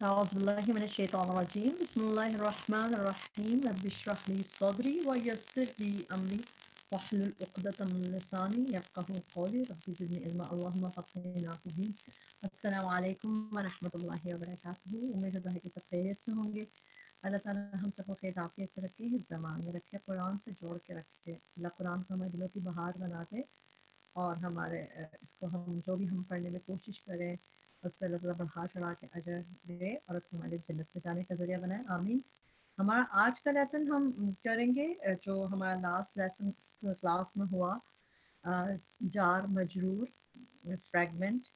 अज़बिल्लिमिनशैतानिर्रजीम बिस्मिल्लाहिर्रहमानिर्रहीम रब्बि इश्रह ली सदरी व यस्सिर ली अमरी वहलुल उक़दतम मिन लिसानी यफ़क़हू क़ौली रब्बि ज़िदनी इल्मा अल्लाहुम्मा फ़क़्हिना फ़ीद्दीन अस्सलामु अलैकुम व रहमतुल्लाहि व बरकातुहू उम्मीद है कि सब खैरियत से होंगे अल्लाह ताला हम सबको खैर आफियत से रखे हिफ्ज़ ज़मान में रखे कुरान से जोड़ के रखे अल्लाह कुरान को हमारे दिलों की बहार बना दे और हमारे इसको हम जो भी हम पढ़ने में कोशिश करें उस पर अल्लाह बढ़ा चढ़ा के अजर दे और उसको हमारे जन्नत में जाने का ज़रिया बनाए। आमीन। हमारा आज का लेसन हम करेंगे जो हमारा लास्ट लेसन क्लास में हुआ जार मजरूर फ्रेगमेंट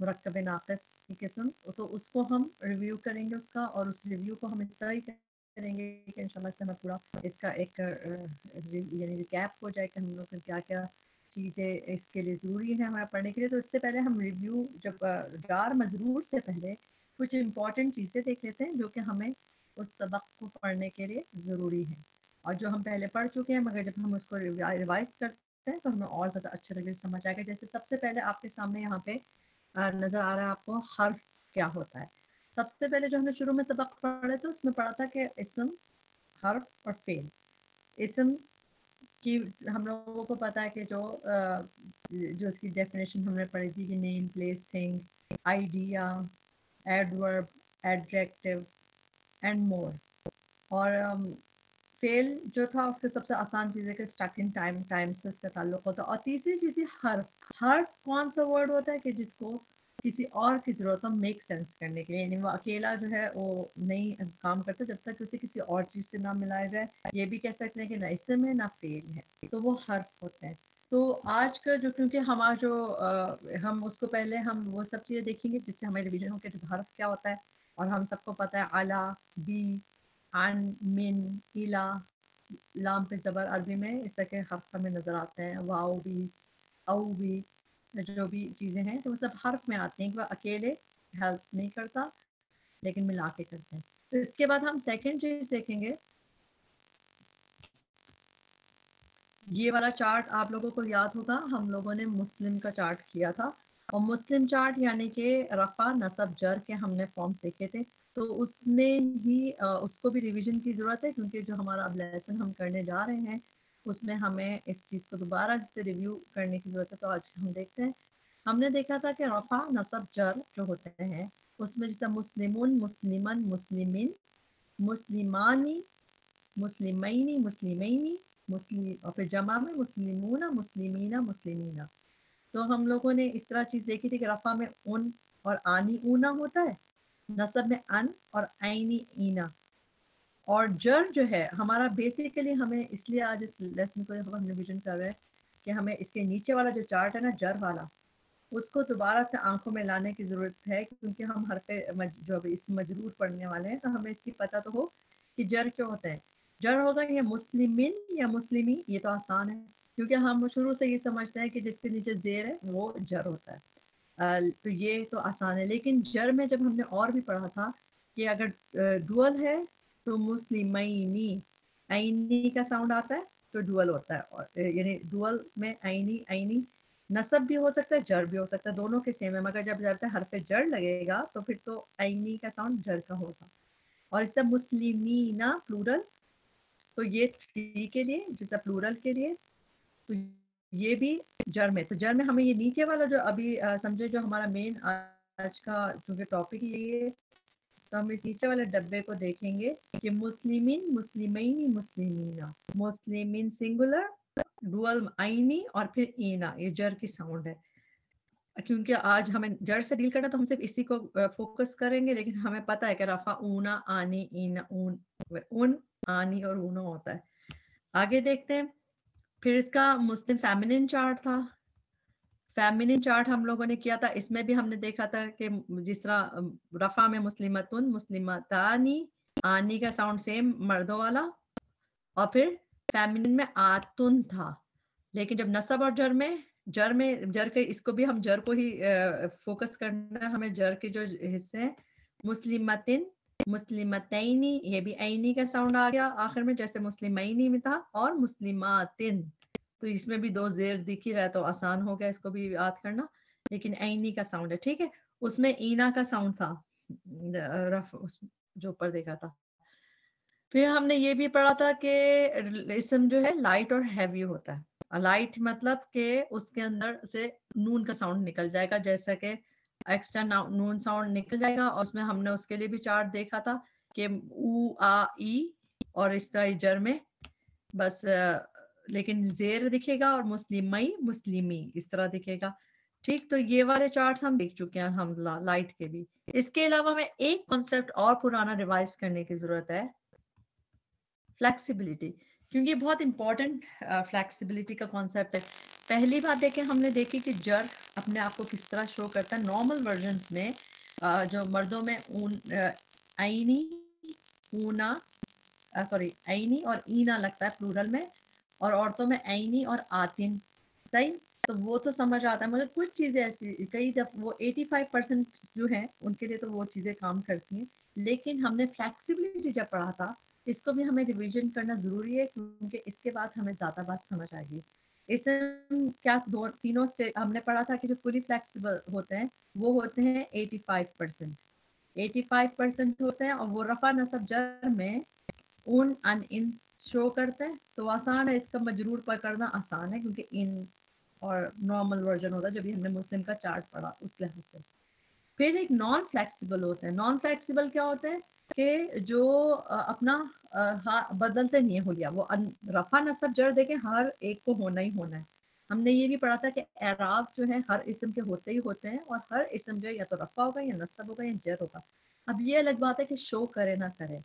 मरकब नाकस की किस्म। तो उसको हम रिव्यू करेंगे उसका और उस रिव्यू को हम इस तरह ही करेंगे कि इंशाल्लाह से हमें पूरा इसका एक यानी रिकैप हो जाए कि हम लोग क्या क्या चीज़ें इसके लिए ज़रूरी है हमारा पढ़ने के लिए। तो इससे पहले हम रिव्यू जब जार मजरूर से पहले कुछ इंपॉर्टेंट चीज़ें देख लेते हैं जो कि हमें उस सबक को पढ़ने के लिए ज़रूरी है। और जो हम पहले पढ़ चुके हैं, मगर जब हम उसको रिवाइज करते हैं तो हमें और ज़्यादा अच्छे तरीके से समझ आएगा। जैसे सबसे पहले आपके सामने यहाँ पे नज़र आ रहा है आपको हर्फ क्या होता है। सबसे पहले जो हमने शुरू में सबक पढ़े थे, उसमें पढ़ा था कि इसम हर्फ और फेल इसम कि हम लोगों को पता है कि जो जो इसकी डेफिनेशन हमने पढ़ी थी कि name place thing idea adverb adjective and more और फेल um, जो था उसके सबसे आसान चीज़ है कि स्टक इन टाइम टाइम से उसका ताल्लुक होता है। और तीसरी चीज़ हर्फ हर्फ कौन सा वर्ड होता है कि जिसको किसी और की ज़रूरत हो मेक सेंस करने के लिए। यानी वो अकेला जो है वो नहीं काम करता जब तक उसे किसी और चीज़ से ना मिलाया जाए। ये भी कह सकते हैं कि ना इसम है ना फेल है। तो वो हर्फ होते हैं। तो आज का जो क्योंकि हमारा जो आ, हम उसको पहले हम वो सब चीज़ें देखेंगे जिससे हमें रिविजन हो कि हर्फ क्या होता है? और हम सबको पता है अला बी अन मिन इला लाम पे ज़बर अरबी में इस तरह के हर्फ हमें नज़र आते हैं। वाओ भी औ भी जो भी चीज़ें हैं तो वो सब हर्फ में आते हैं कि वह अकेले हेल्प नहीं करता, लेकिन मिला के करते हैं। तो इसके बाद हम सेकेंड चीज़ देखेंगे। ये वाला चार्ट आप लोगों को याद होगा, हम लोगों ने मुस्लिम का चार्ट किया था। और मुस्लिम चार्ट यानी कि रफ़ा, नसब, जर के हमने फॉर्म्स देखे थे। तो उसमें ही उसको भी रिवीजन की ज़रूरत है, क्योंकि जो हमारा अब लेसन हम करने जा रहे हैं उसमें हमें इस चीज़ को दोबारा से रिव्यू करने की ज़रूरत है तो आज हम देखते हैं। हमने देखा था कि रफ़ा नसब जर जो होते हैं, उसमें जैसे मुस्लिमुन, मुस्लिमन, मुस्लिमिन, मुस्लिमानी, मुस्लिमैनी मुस्लिमैनी मुस्लिम और फिर जमा में मुस्लिमूना, मुस्लिमीना मुस्लिमीना। तो हम लोगों ने इस तरह चीज़ देखी थी कि रफ़ा में उन और आनी ऊना होता है, नसब में अन और आइनी ईना। और जड़ जो है, हमारा बेसिकली हमें इसलिए आज इस लेसन को हम रिविजन कर रहे हैं कि हमें इसके नीचे वाला जो चार्ट है ना जर वाला, उसको दोबारा से आँखों में लाने की ज़रूरत है, क्योंकि हम हर पे जो इस मजरूर पढ़ने वाले हैं तो हमें इसकी पता तो हो कि जर क्यों होता है। जड़ होगा या मुस्लिमिन या मुस्लिमी, ये तो आसान है, क्योंकि हम शुरू से ये समझते हैं कि जिसके नीचे जेर है, वो जर होता है। तो ये तो आसान है, लेकिन जड़ में जब हमने और भी पढ़ा था कि अगर डुअल है तो मुस्लिमैनी आईनी का साउंड आता है तो डुअल होता है और यानी डुअल में आईनी आईनी नसब भी हो सकता है, जड़ भी हो सकता है, दोनों के सेम है, मगर जब जाता है हर पे जड़ लगेगा तो फिर तो आईनी का साउंड जड़ का होगा। और इससे मुस्लिमीना प्लूरल तो ये थ्री के लिए, जैसा प्लूरल के लिए तो ये भी जड़ में तो जड़ में हमें ये नीचे वाला जो अभी समझे जो हमारा मेन आज का क्योंकि टॉपिक ये तो हम इस नीचे वाले डब्बे को देखेंगे कि मुस्लिमिन मुस्लिमैनी मुस्लिमीना। मुस्लिमिन सिंगुलर डुअल आईनी और फिर ईना, ये जर की साउंड है। क्योंकि आज हमें जड़ से डील करना तो हम सिर्फ़ इसी को फोकस करेंगे, लेकिन हमें पता है कि रफा, ऊना, आनी, ईना, ऊन उन आनी और ऊना होता है। आगे देखते हैं, फिर इसका मुस्लिम फेमिनिन चार्ट था। फेमिनिन चार्ट हम लोगों ने किया था। इसमें भी हमने देखा था कि जिस तरह रफा में मुस्लिमतुन, मुस्लिमतानी, आनी का साउंड सेम मर्दों वाला। और फिर फेमिनिन में आतुन था। लेकिन जब नसब और जर में जर में, जर के, इसको भी हम जर को ही फोकस करना हमें जर के जो हिस्से हैं, मुस्लिमतिन, मुस्लिमतैनी, ये भी ऐनी का साउंड आ गया आखिर में, जैसे मुस्लिमैनी में था और मुस्लिमातिन। तो इसमें भी दो जेर दिख ही रहा है तो आसान हो गया इसको भी याद करना, लेकिन ऐनी का साउंड है, ठीक है? उसमें ईना का साउंड था रफ, उस, जो ऊपर देखा था। फिर हमने ये भी पढ़ा था कि इसम जो है लाइट और हैवी होता है। लाइट मतलब के उसके अंदर से नून का साउंड निकल जाएगा, जैसा कि एक्स्ट्रा नून साउंड निकल जाएगा। और उसमें हमने उसके लिए भी चार्ट देखा था कि ऊ, आ, ई और इस तरह जर में, बस लेकिन जेर दिखेगा और मुस्लिमई मुस्लिमी इस तरह दिखेगा। ठीक तो ये वाले चार्ट हम देख चुके हैं हम लाइट के भी। इसके अलावा हमें एक कॉन्सेप्ट और पुराना रिवाइज करने की ज़रूरत है। फ्लेक्सिबिलिटी क्योंकि बहुत इंपॉर्टेंट फ्लेक्सिबिलिटी का कॉन्सेप्ट है। पहली बात देखें हमने देखी कि जर अपने आप को किस तरह शो करता है। नॉर्मल वर्जन में uh, जो मर्दों में ऊन आईनी ऊना सॉरी आईनी और ईना लगता है प्लूरल में। और औरतों में आईनी और आतिन। सही? तो वो तो समझ आता है। मतलब कुछ चीज़ें ऐसी, कई दफ वो 85 परसेंट जो है, उनके लिए तो वो चीज़ें काम करती हैं। लेकिन हमने फ्लेक्सिबिलिटी जब पढ़ा था, इसको भी हमें रिवीजन करना ज़रूरी है, क्योंकि इसके बाद हमें ज़्यादा बात समझ आएगी। इस क्या, दो, तीनों स्टेट हमने पढ़ा था कि जो फुली फ्लेक्सिबल होते हैं, वो होते हैं 85 परसेंट एटी फाइव परसेंट होते हैं और वो रफा नसब जर में उन, अन, इन शो करते हैं तो आसान है, इसका मजरूर पकड़ना आसान है, क्योंकि इन और नॉर्मल वर्जन होता है, जब हमने मुस्लिम का चार्ट पढ़ा, उस लिहाज से। फिर एक नॉन फ्लेक्सिबल होते हैं। नॉन फ्लेक्सिबल क्या होते हैं? कि जो अपना हाँ बदलते नहीं है हुलिया। वो रफा नसब जड़ देखे, हर एक को होना ही होना है। हमने ये भी पढ़ा था कि एराब जो है, हर इसम के होते ही होते हैं, और हर इसम जो है, या तो रफा होगा, या नसब होगा, या जर होगा। अब ये अलग बात है कि शो करे ना करे।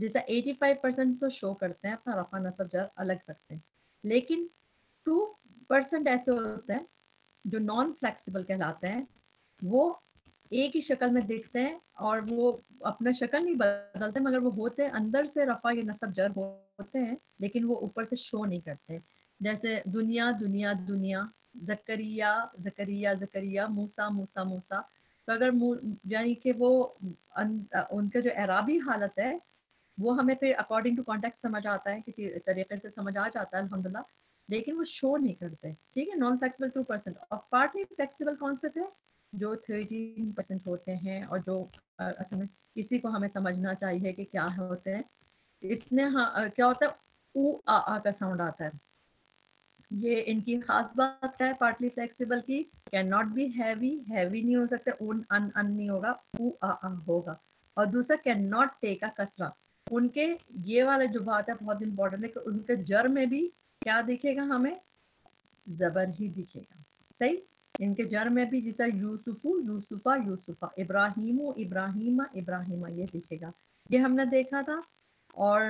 जैसा 85 परसेंट तो शो करते हैं अपना रफा नसब जर अलग रखते हैं। लेकिन टू परसेंट ऐसे होते हैं, जो नॉन फ्लेक्सिबल कहलाते हैं, वो एक ही शक्ल में दिखते हैं और वो अपना शक्ल नहीं बदलते, मगर वो होते हैं, अंदर से रफा या नसब जर होते हैं, लेकिन वो ऊपर से शो नहीं करते। जैसे दुनिया दुनिया दुनिया, जकरिया जकरिया जकरिया, मूसा मूसा मूसा। तो अगर यानी कि वो उनका जो एराबी हालत है वो हमें फिर अकॉर्डिंग टू कॉन्टेक्ट समझ आता है किसी तरीके से समझ आ जाता है अलहमदिल्ला। लेकिन वो शो नहीं करते ठीक है? नॉन फ्लेक्सिबल टू परसेंट और पार्टली फ्लेक्सिबल कौन से थे जो थर्टीन परसेंट होते हैं और जो असल में इसी को हमें समझना चाहिए कि क्या होते हैं। इसने हाँ क्या होता है? ऊ आ, आ का साउंड आता है। ये इनकी खास बात है पार्टली फ्लेक्सिबल की। Can not be heavy heavy नहीं हो सकता उन अन अन नहीं होगा ऊ आ, आ होगा। और दूसरा कैन नॉट टेक अ कसरा उनके, ये वाला जो बात है बहुत इंपॉर्टेंट है कि उनके जर में भी क्या दिखेगा हमें? जबर ही दिखेगा। सही? इनके जर में भी जैसा यूसुफू, यूसुफा यूसुफा, इब्राहिमो, इब्राहिमा इब्राहिमा, ये दिखेगा। ये हमने देखा था और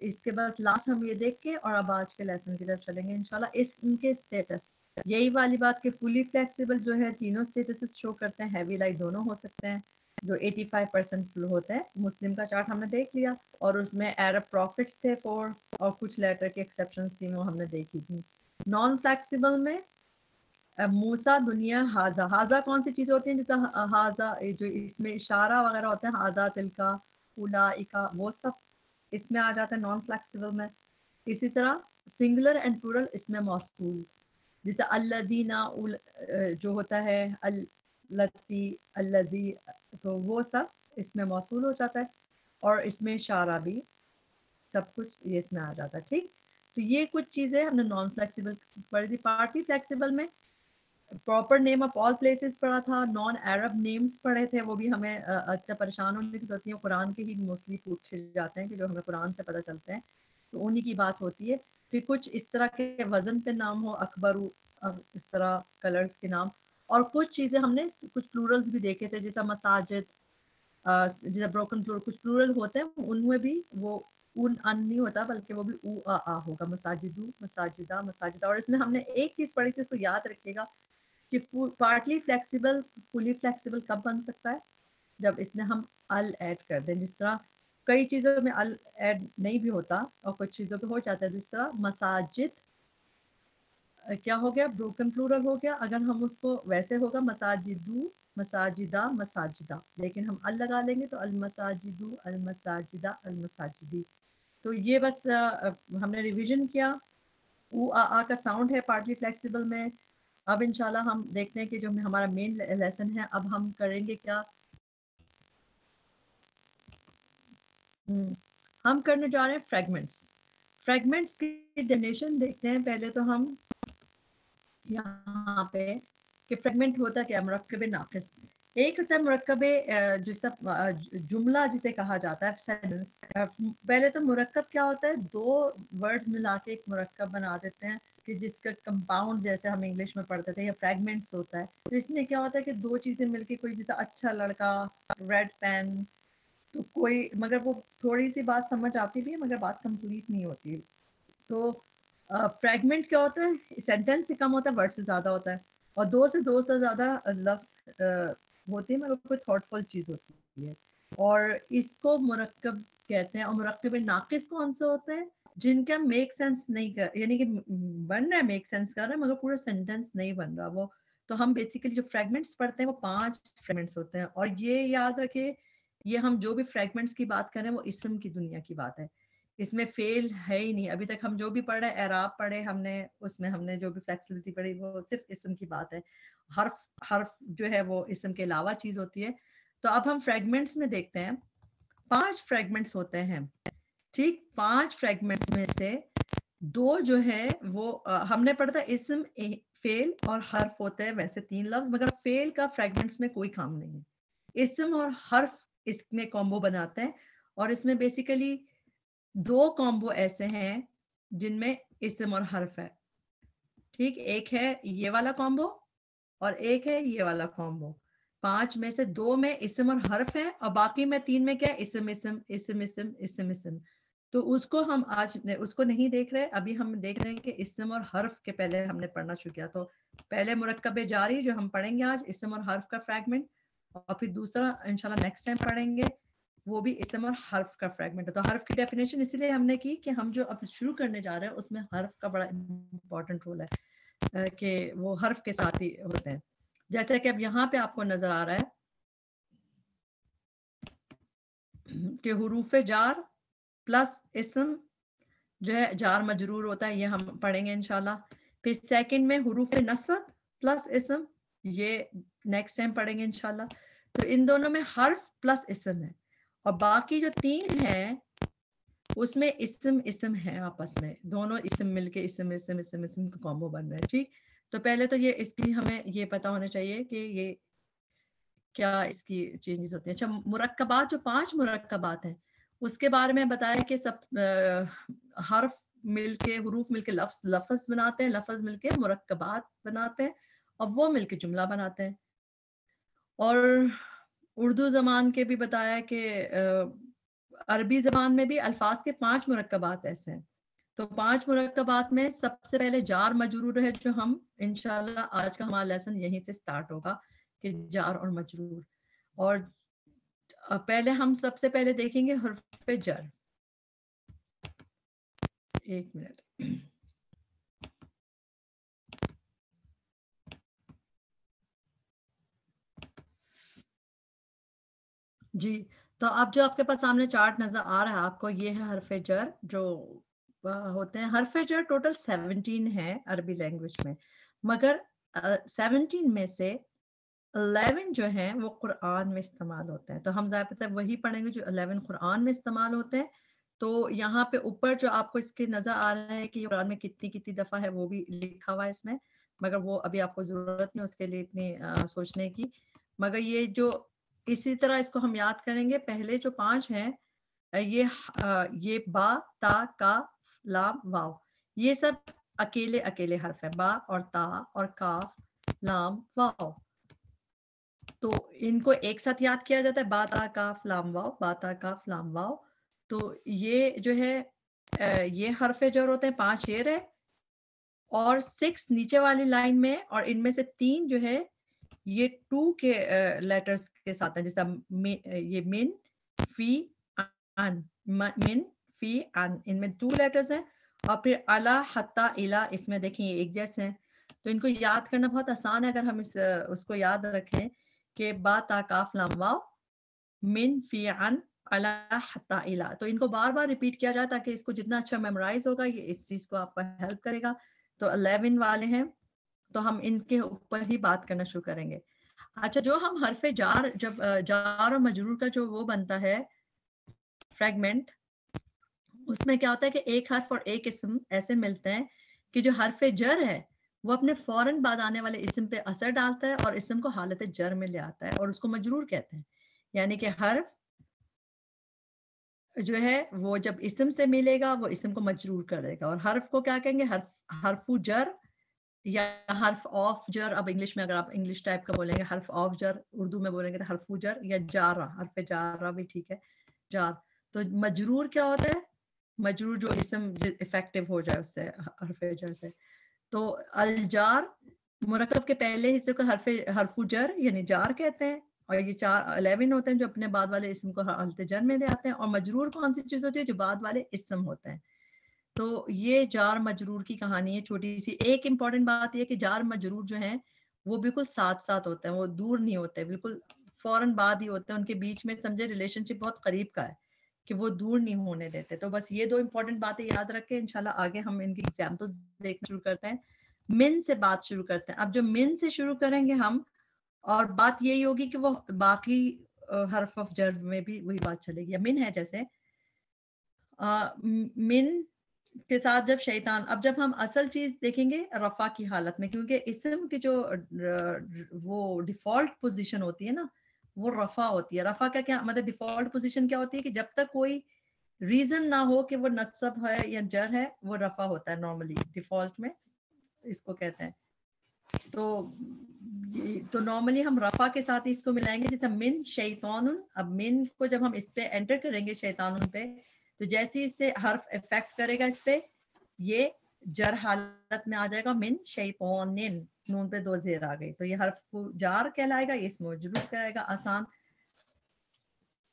इसके बाद लास्ट हम ये देख के और अब आज के लेसन की तरफ़ चलेंगे इनशाला इस, इनके स्टेटस यही वाली बात के फुली फ्लेक्सिबल जो है, तीनों स्टेटस शो करते हैं हैवी लाइट दोनों हो सकते हैं। जो 85 परसेंट होता है, मुस्लिम का चार्ट हमने देख लिया और उसमें अरब प्रॉफिट्स थे फोर और कुछ लेटर के एक्सेप्शन थी वो हमने देखी थी। नॉन फ्लेक्सिबल में मूसा दुनिया हाजा हाजा कौन सी चीज़ होती है जैसे हाजा जो इसमें इशारा वगैरह होता है हाजा तिलका, उला, इका, वो सब इसमें आ जाता है नॉन फ्लैक्सीबल में। इसी तरह सिंगुलर एंड प्लूरल इसमें मौसूल जैसे अल्लादीना जो होता है अल्लती अल्लदी तो वो सब इसमें मौसू हो जाता है और इसमें इशारा भी सब कुछ ये इसमें आ जाता है, ठीक? तो ये कुछ चीज़ें हमने नॉन फ्लेक्सिबल पढ़ी थी। पार्टी फ्लेक्सिबल में proper name of all places पढ़ा था नॉन अरब नेम्स पढ़े थे, वो भी हमें अच्छा परेशान होने की ज़रूरत नहीं कुरान के ही मोस्टली पूछे जाते हैं कि जो हमें कुरान से पता चलते हैं तो उन्हीं की बात होती है। फिर कुछ इस तरह के वज़न पे नाम हो, अकबर इस तरह कलर्स के नाम और कुछ चीज़ें हमने कुछ प्लूरल्स भी देखे थे जैसा मसाजिद जैसा ब्रोकन प्लूरल कुछ प्लूरल होते हैं उनमें भी वो उन अन नहीं होता बल्कि वो भी ऊ आ, आ होगा मसाजिदू मसाजिदा मसाजिदा। और इसमें हमने एक चीज़ पढ़ी थी इसको याद रखिएगा कि पार्टली फ्लेक्सिबल फुली फ्लेक्सिबल कब बन सकता है? जब इसमें हम अल ऐड कर दें जिस तरह कई चीज़ों में अल ऐड नहीं भी होता और कुछ चीज़ों पे हो जाता है जिस तरह मसाजिद क्या हो गया? ब्रोकन प्लूरल हो गया। अगर हम उसको वैसे होगा मसाजिदू मसाजिदा मसाजिदा। लेकिन हम अल लगा लेंगे तो अल मसाजिदू अल मसाजिदा अल मसाजिदी तो ये बस हमने रिवीजन किया। ऊ आ, आ का साउंड है पार्टली फ्लेक्सिबल में। अब इंशाल्लाह हम देखते हैं कि जो हमारा मेन लेसन है अब हम करेंगे क्या? हम्म, हम करने जा रहे हैं फ्रेगमेंट्स फ्रेगमेंट्स की डेफिनेशन देखते हैं। पहले तो हम यहाँ पे कि फ्रेगमेंट होता क्या मुरक्कब नाकिस। एक होता है मुरक्कब जिस जुमला जिसे कहा जाता है सेंटेंस पहले तो मरकब क्या होता है? दो वर्ड्स मिला के एक मुरक्कब बना देते हैं कि जिसका कंपाउंड जैसे हम इंग्लिश में पढ़ते थे, या फ्रेगमेंट्स होता है। तो इसमें क्या होता है कि दो चीज़ें मिलके कोई जैसा अच्छा लड़का रेड पेन तो कोई, मगर वो थोड़ी सी बात समझ आती भी है, मगर बात कंप्लीट नहीं होती। तो फ्रेगमेंट क्या होता है? सेंटेंस से कम होता है वर्ड से ज़्यादा होता है। और दो से दो से ज़्यादा लफ्स होते हैं, मगर कोई थॉटफुल चीज़ होती है। और इसको मुरक्कब कहते हैं, और मुरक्कब नाकिस कौन से होते हैं? जिनका मेक सेंस नहीं कर, यानी कि बन रहा है मेक सेंस कर रहा है, मगर पूरा सेंटेंस नहीं बन रहा। वो तो हम बेसिकली जो फ्रेगमेंट्स पढ़ते हैं, वो पाँच फ्रेगमेंट्स होते हैं। और ये याद रखे, ये हम जो भी फ्रेगमेंट्स की बात कर रहे हैं, वो इसम की दुनिया की बात है। इसमें फेल है ही नहीं। अभी तक हम जो भी पढ़े एराब पढ़े हमने उसमें हमने जो भी फ्लेक्सिबिलिटी पढ़ी वो सिर्फ़ इसम की बात है। हर्फ हर्फ जो है वो इसम के अलावा चीज़ होती है। तो अब हम फ्रेगमेंट्स में देखते हैं। पाँच फ्रेगमेंट्स होते हैं। ठीक? पाँच फ्रेगमेंट्स में से दो जो है वो आ, हमने पढ़ा था इसम फेल और हर्फ होते हैं वैसे तीन लफ्ज मगर फेल का फ्रेगमेंट्स में कोई काम नहीं है। इसम और हर्फ इसमें कॉम्बो बनाते हैं और इसमें बेसिकली दो कॉम्बो ऐसे हैं जिनमें इसम और हर्फ है। ठीक, एक है ये वाला कॉम्बो और एक है ये वाला कॉम्बो पाँच में से दो में इसम और हर्फ है और बाकी में तीन में क्या इसम इसम इसम इसम इसम इसम। तो उसको हम आज उसको नहीं देख रहे, अभी हम देख रहे हैं कि इसम और हर्फ के पहले हमने पढ़ना शुरू किया। तो पहले मुरक्कब जारी, जो हम पढ़ेंगे आज, इसम और हर्फ का फ्रैगमेंट और फिर दूसरा, इंशाल्लाह नेक्स्ट टाइम पढ़ेंगे। वो भी इसम और हर्फ का फ्रैगमेंट है। तो हर्फ की डेफिनेशन इसीलिए हमने की कि हम जो अब शुरू करने जा रहे हैं, उसमें हर्फ का बड़ा इंपॉर्टेंट रोल है कि वो हर्फ के साथ ही होते हैं। जैसे कि अब यहाँ पे आपको नज़र आ रहा है कि हरूफ जार प्लस इसम जो है, जार मजरूर होता है, ये हम पढ़ेंगे इनशाला फिर सेकंड में हरूफ नसब प्लस इसम ये नेक्स्ट टाइम पढ़ेंगे इनशाला तो इन दोनों में हर्फ प्लस इसम है। और बाकी जो तीन है, उसमें इसम इसम है आपस में। दोनों इसम मिलके इसम इसम इसम इसम का कॉम्बो बन रहा है, ठीक? तो पहले तो ये इसकी हमें ये पता होना चाहिए कि ये क्या इसकी चेंजेस होती हैं। अच्छा मुरक्कबात, जो पाँच मुरक्कबात हैं, उसके बारे में बताया कि सब हर्फ मिलके, हरूफ मिलके लफ्ज लफ्ज बनाते हैं, लफ्ज मिलके मुरक्कबात बनाते हैं और वो मिलके जुमला बनाते हैं। और उर्दू ज़बान के भी बताया कि अरबी ज़बान में भी अल्फाज के पाँच मुरक्बात ऐसे हैं। तो पाँच मरकबात में सबसे पहले जार मजरूर है जो हम इनशाला आज का हमारा लेसन यहीं से स्टार्ट होगा कि जार और मजरूर। और पहले हम सबसे पहले देखेंगे हरफ जर। एक मिनट। जी तो अब जो आपके पास सामने चार्ट नज़र आ रहा है आपको ये है हरफ जर जो होते हैं। हरफ जर टोटल सेवनटीन है अरबी लैंग्वेज में मगर सेवनटीन में से अलेवन जो है वो कुरान में इस्तेमाल होते हैं। तो हम ज़्यादातर वही पढ़ेंगे जो अलेवन कुरान में इस्तेमाल होते हैं। तो यहाँ पे ऊपर जो आपको इसके नज़र आ रहा है कि कुरान में कितनी कितनी दफ़ा है वो भी लिखा हुआ है इसमें मगर वो अभी आपको ज़रूरत नहीं उसके लिए इतनी आ, सोचने की। मगर ये जो इसी तरह इसको हम याद करेंगे, पहले जो पाँच हैं ये ये बा, ता, का लाम वाव। ये सब अकेले अकेले हर्फ है, बा और ता और काफ लाम वाव। तो इनको एक साथ याद किया जाता है, बा, ता काफ लाम वाव, बा, ता काफ लाम वाव। तो ये जो है ये हरफ जर होते हैं, पाँच शेर है। और सिक्स नीचे वाली लाइन में और इनमें से तीन जो है ये टू के लेटर्स के साथ है, जैसा ये मिन फ़ी अन मिन फ़ी अन इनमें टू लेटर्स हैं, और फिर अला हत्ता इला इसमें देखें एक जैसे हैं। तो इनको याद करना बहुत आसान है, अगर हम इस उसको याद रखें कि बा ता काफ लाम मिन फ़ी अन अला इला तो इनको बार बार रिपीट किया जाए ताकि इसको जितना अच्छा मेमोराइज होगा, ये इस चीज़ को आपका हेल्प करेगा। तो अलेवन वाले हैं तो हम इनके ऊपर ही बात करना शुरू करेंगे। अच्छा जो हम हरफे जार, जब जार और मजरूर का जो वो बनता है फ्रेगमेंट उसमें क्या होता है कि एक हर्फ और एक इसम ऐसे मिलते हैं कि जो हर्फ जर है, वो अपने फ़ौरन बाद आने वाले इसम पे असर डालता है और इसम को हालत जर में ले आता है और उसको मजरूर कहते हैं। यानी कि हर्फ जो है, वो जब इसम से मिलेगा, वो इसम को मजरूर कर देगा और हर्फ को क्या कहेंगे? हर्फ, हरफू जर या हर्फ ऑफ़ जर, अब इंग्लिश में अगर आप इंग्लिश टाइप का बोलेंगे, हर्फ ऑफ़ जर, उर्दू में बोलेंगे तो हरफू जर या जारा, हर्फ जारा भी ठीक है, जार। तो मजरूर क्या होता है? मजरूर जो इसम इफ़ेक्टिव हो जाए उससे हरफ जर से। तो अलजार मुरकब के पहले हिस्से को हरफ, हरफू जर यानी जार कहते हैं, और ये चार अलेवन होते हैं जो अपने बाद वाले इसम को हल्त जर में ले आते हैं, और मजरूर कौन सी चीज़ होती है? जो बाद वाले इसम होते हैं। तो ये जार मजरूर की कहानी है छोटी सी। एक इंपॉर्टेंट बात यह कि जार मजरूर जो है वो बिल्कुल साथ साथ होते हैं वो दूर नहीं होते बिल्कुल फ़ौरन बाद ही होते हैं उनके बीच में समझे रिलेशनशिप बहुत करीब का है कि वो दूर नहीं होने देते। तो बस ये दो इम्पोर्टेंट बातें याद रख के इनशाला आगे हम इनकी एग्ज़ाम्पल देखना शुरू करते हैं। मिन से बात शुरू करते हैं। अब जो मिन से शुरू करेंगे हम और बात यही होगी कि वो बाकी हर्फ ऑफ़ जर्व में भी वही बात चलेगी। मिन है जैसे आ, मिन के साथ जब शैतान, अब जब हम असल चीज़ देखेंगे रफा की हालत में, क्योंकि इसम की जो वो डिफ़ॉल्ट पोजीशन होती है ना, वो रफा होती है। रफा का क्या मतलब डिफ़ॉल्ट पोजीशन क्या होती है कि जब तक कोई रीजन ना हो कि वो नस्ब है या जर है, वो रफा होता है नॉर्मली डिफ़ॉल्ट में इसको कहते हैं। तो तो नॉर्मली हम रफा के साथ इसको मिलाएँगे, जैसे मिन शैतान अब मिन को जब हम इस पे एंटर करेंगे शैतान पे तो जैसे इससे हर्फ इफ़ेक्ट करेगा इस पे, ये जर हालत में आ जाएगा, मिन शैतान नून पे दो जेर आ गई तो ये हर्फ जार कहलाएगा, ये इसमें ज़रूर कराएगा, आसान।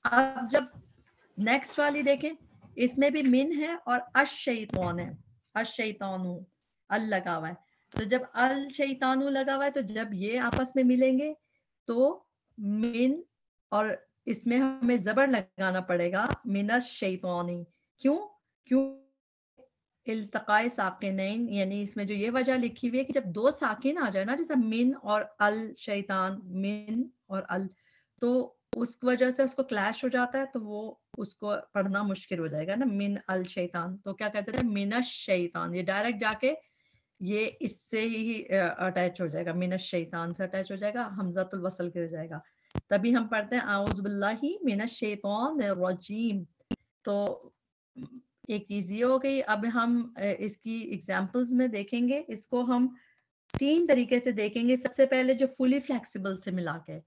अब जब नेक्स्ट वाली देखें, इसमें भी मिन है और अश शैतान है। अश शैतान अल लगा हुआ है। तो जब अल शैतानू लगा हुआ है तो जब ये आपस में मिलेंगे तो मिन और इसमें हमें जबर लगाना पड़ेगा मिनस शैतानी। क्यों? क्यों? इल्तकाए साकिन यानी इसमें जो ये वजह लिखी हुई है कि जब दो साकिन आ जाए ना, जैसे मिन और अल शैतान, मिन और अल तो उस वजह से उसको क्लैश हो जाता है तो वो उसको पढ़ना मुश्किल हो जाएगा ना, मिन, अल, शैतान। तो क्या कहते थे? मिनश शैतान। ये डायरेक्ट जाके ये इससे ही अटैच हो जाएगा, मिनश शैतान से अटैच हो जाएगा, हमजातुल वसल गिर जाएगा। तभी हम पढ़ते हैं आउज़बिल्लाहि मिनश शैतान रजीम। तो एक चीज़ ये हो गई। अब हम इसकी एग्जांपल्स में देखेंगे। इसको हम तीन तरीके से देखेंगे। सबसे पहले जो फुली फ्लेक्सिबल से मिला के।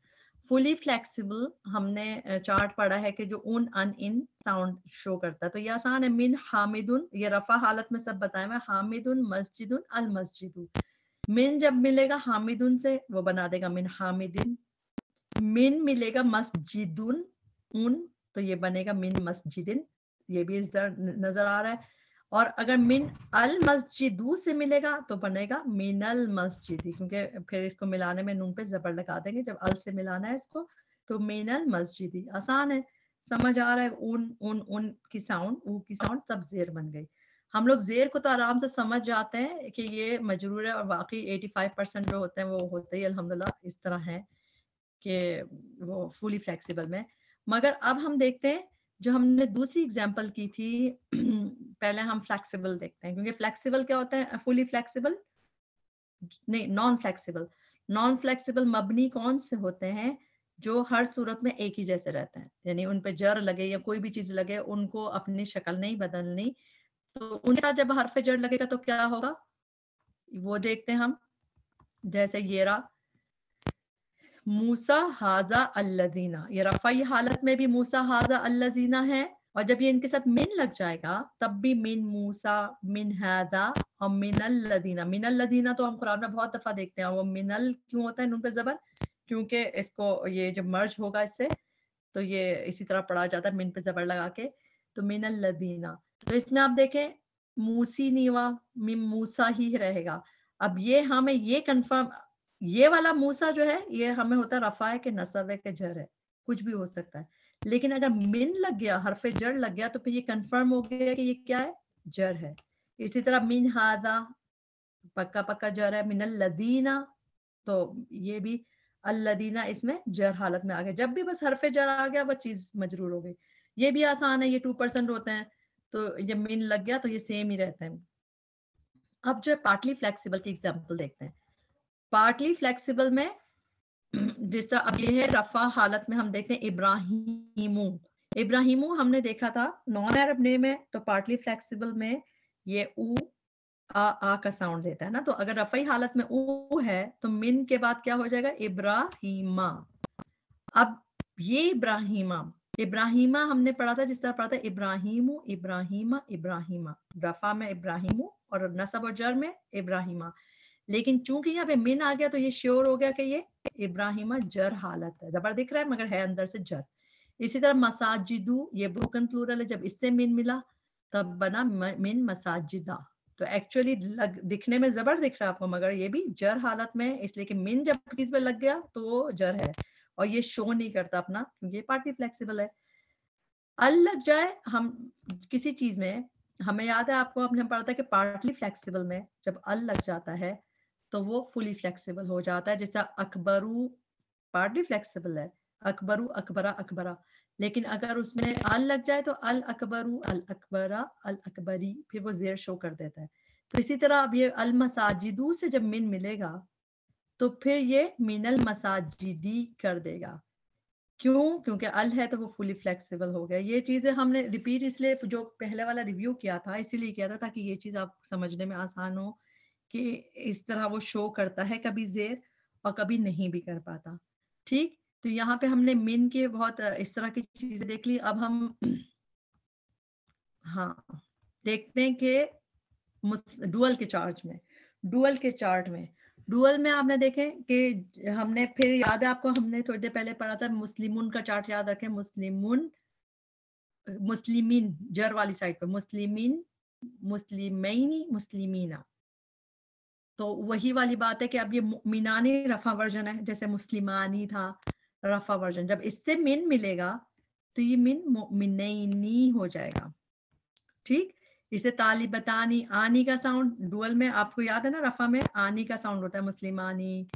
फुली फ्लेक्सिबल हमने चार्ट पढ़ा है कि जो उन अन, इन साउंड शो करता है। तो ये आसान है। मिन हामिदुन, ये रफा हालत में सब बताया मैं। हामिदुन मस्जिदुन अल मस्जिदु। मिन जब मिलेगा हामिदुन से, वो बना देगा मिन हामिदिन। मिन मिलेगा मस्जिदुन, उन तो ये बनेगा मिन मस्जिदिन। ये भी इस नज़र आ रहा है। और अगर मिन अल मस्जिदू से मिलेगा तो बनेगा मिनल मस्जिदी, क्योंकि फिर इसको मिलाने में नून पे जबर लगा देंगे। जब अल से मिलाना है इसको तो मिनल मस्जिदी। आसान है। समझ आ रहा है? उन उन उन की साउंड ऊ की साउंड सब जेर बन गई। हम लोग जेर को तो आराम से समझ जाते हैं कि ये मजरूर है और बाकी 85 परसेंट जो होते हैं, वो होते ही, अल्हम्दुलिल्लाह, इस तरह है। कि वो फुली फ्लेक्सिबल में। मगर अब हम देखते हैं, जो हमने दूसरी एग्जांपल की थी, पहले हम फ्लेक्सिबल देखते हैं, क्योंकि फ्लेक्सिबल क्या होता है? फुली फ्लेक्सिबल नहीं नॉन फ्लेक्सिबल नॉन फ्लेक्सिबल मबनी कौन से होते हैं, जो हर सूरत में एक ही जैसे रहते हैं? यानी उन पे जर लगे या कोई भी चीज़ लगे, उनको अपनी शक्ल नहीं बदलनी। तो उनके साथ जब हर पे जर लगेगा तो क्या होगा? वो देखते हैं हम, जैसे ये रहा मूसा हाजा अल्लजीना। ये रफाई हालत में भी मूसा हाजा अल्लजीना है, और जब ये इनके साथ मिन लग जाएगा, तब भी मिन मूसा, मिन हाजा और मिनल लदीना मिनल लदीना तो हम कुरान में बहुत दफ़ा देखते हैं वो मिनल क्यों होता है नून पे जबर? क्योंकि इसको ये जब मर्ज होगा इससे तो ये इसी तरह पढ़ा जाता है मिन पे जबर लगा के। तो मिनल लदीना तो इसमें आप देखें, मूसी नीवा, मिन मूसा ही रहेगा। अब ये हमें ये कंफर्म ये वाला मूसा जो है, ये हमें होता है रफा है कि नसब है कि जर है, कुछ भी हो सकता है। लेकिन अगर मिन लग गया, हरफे जड़ लग गया तो फिर ये कंफर्म हो गया कि ये क्या है? जर है। इसी तरह मिन हादा, पक्का पक्का जर है, मिनल लदीना तो ये भी अल्लदीना इसमें जर हालत में आ गया। जब भी बस हरफे जर आ गया वह चीज़ मजरूर हो गई। ये भी आसान है, ये टू परसेंट होते हैं तो ये मिन लग गया तो ये सेम ही रहता है। अब जो है पार्टली फ्लेक्सिबल की एग्ज़ाम्पल देखते हैं। पार्टली फ्लेक्सिबल में, जिस तरह अब ये है, रफा हालत में हम देखते हैं इब्राहिमू। इब्राहिमू हमने देखा था नॉन अरब नेम है तो पार्टली फ्लेक्सिबल में ये ऊ आ आ का साउंड देता है ना? तो अगर रफाई हालत में ऊ है तो मिन के बाद क्या हो जाएगा? इब्राहिमा। अब ये इब्राहिमा इब्राहिमा हमने पढ़ा था, जिस तरह पढ़ा था, इब्राहिमू, इब्राहिमा इब्राहिमा। रफा में इब्राहिमू और नसब और जर में इब्राहिमा। लेकिन चूँकि यहाँ पे मिन आ गया तो ये श्योर हो गया कि ये इब्राहिमा जर हालत है। जबर दिख रहा है, मगर है अंदर से जर। इसी तरह मसाजिदू, ये ब्रोकन प्लूरल है, जब इससे मिन मिला, तब बना मिन मसाजिदा। तो एक्चुअली दिखने में जबर दिख रहा है आपको, मगर ये भी जर हालत में इसलिए कि मिन जब किस पे लग गया तो वो जर है। और ये शो नहीं करता अपना, क्योंकि ये पार्टी फ्लेक्सिबल है। अल लग जाए, हम किसी चीज़ में, हमें याद है आपको अपने पढ़ा था कि पार्टली फ्लेक्सिबल में जब अल लग जाता है तो वो फुली फ्लेक्सिबल हो जाता है। जैसा अकबरू पार्टली फ्लेक्सिबल है। अकबरू, अकबरा अकबरा। लेकिन अगर उसमें अल लग जाए तो अल अकबरू, अल अकबरा, अल अकबरी, फिर वो जेर शो कर देता है। तो इसी तरह अब ये अल मसाजिदू से जब मिन मिलेगा तो फिर ये मिनल मसाजिदी कर देगा। क्यों? क्योंकि अल है तो वो फुली फ्लेक्सिबल हो गया। ये चीज़ें हमने रिपीट इसलिए जो पहले वाला रिव्यू किया था, इसीलिए किया था ताकि ये चीज़ आप समझने में आसान हो। कि इस तरह वो शो करता है कभी जेर और कभी नहीं भी कर पाता। ठीक? तो यहाँ पे हमने मिन के बहुत इस तरह की चीज़ें देख ली। अब हम हाँ देखते हैं कि डुअल के चार्ज में, डुअल के चार्ट में, डुअल में आपने देखे कि हमने फिर याद है आपको, हमने थोड़ी देर पहले पढ़ा था मुस्लिमुन का चार्ट, याद रखें, मुस्लिमुन, मुस्लिमिन, जर वाली साइड पर मुस्लिमिन, मुस्लिमैनी, मुस्लिमीना। तो वही वाली बात है कि अब ये मिनानी रफा वर्जन है, जैसे मुस्लिमानी था, रफा वर्जन। जब इससे मिन मिलेगा तो ये मिन मिनैनी हो जाएगा। ठीक? इसे तालिबतानी आनी का साउंड डुअल में आपको याद है ना, रफा में? आनी का साउंड होता है मुस्लिमानी।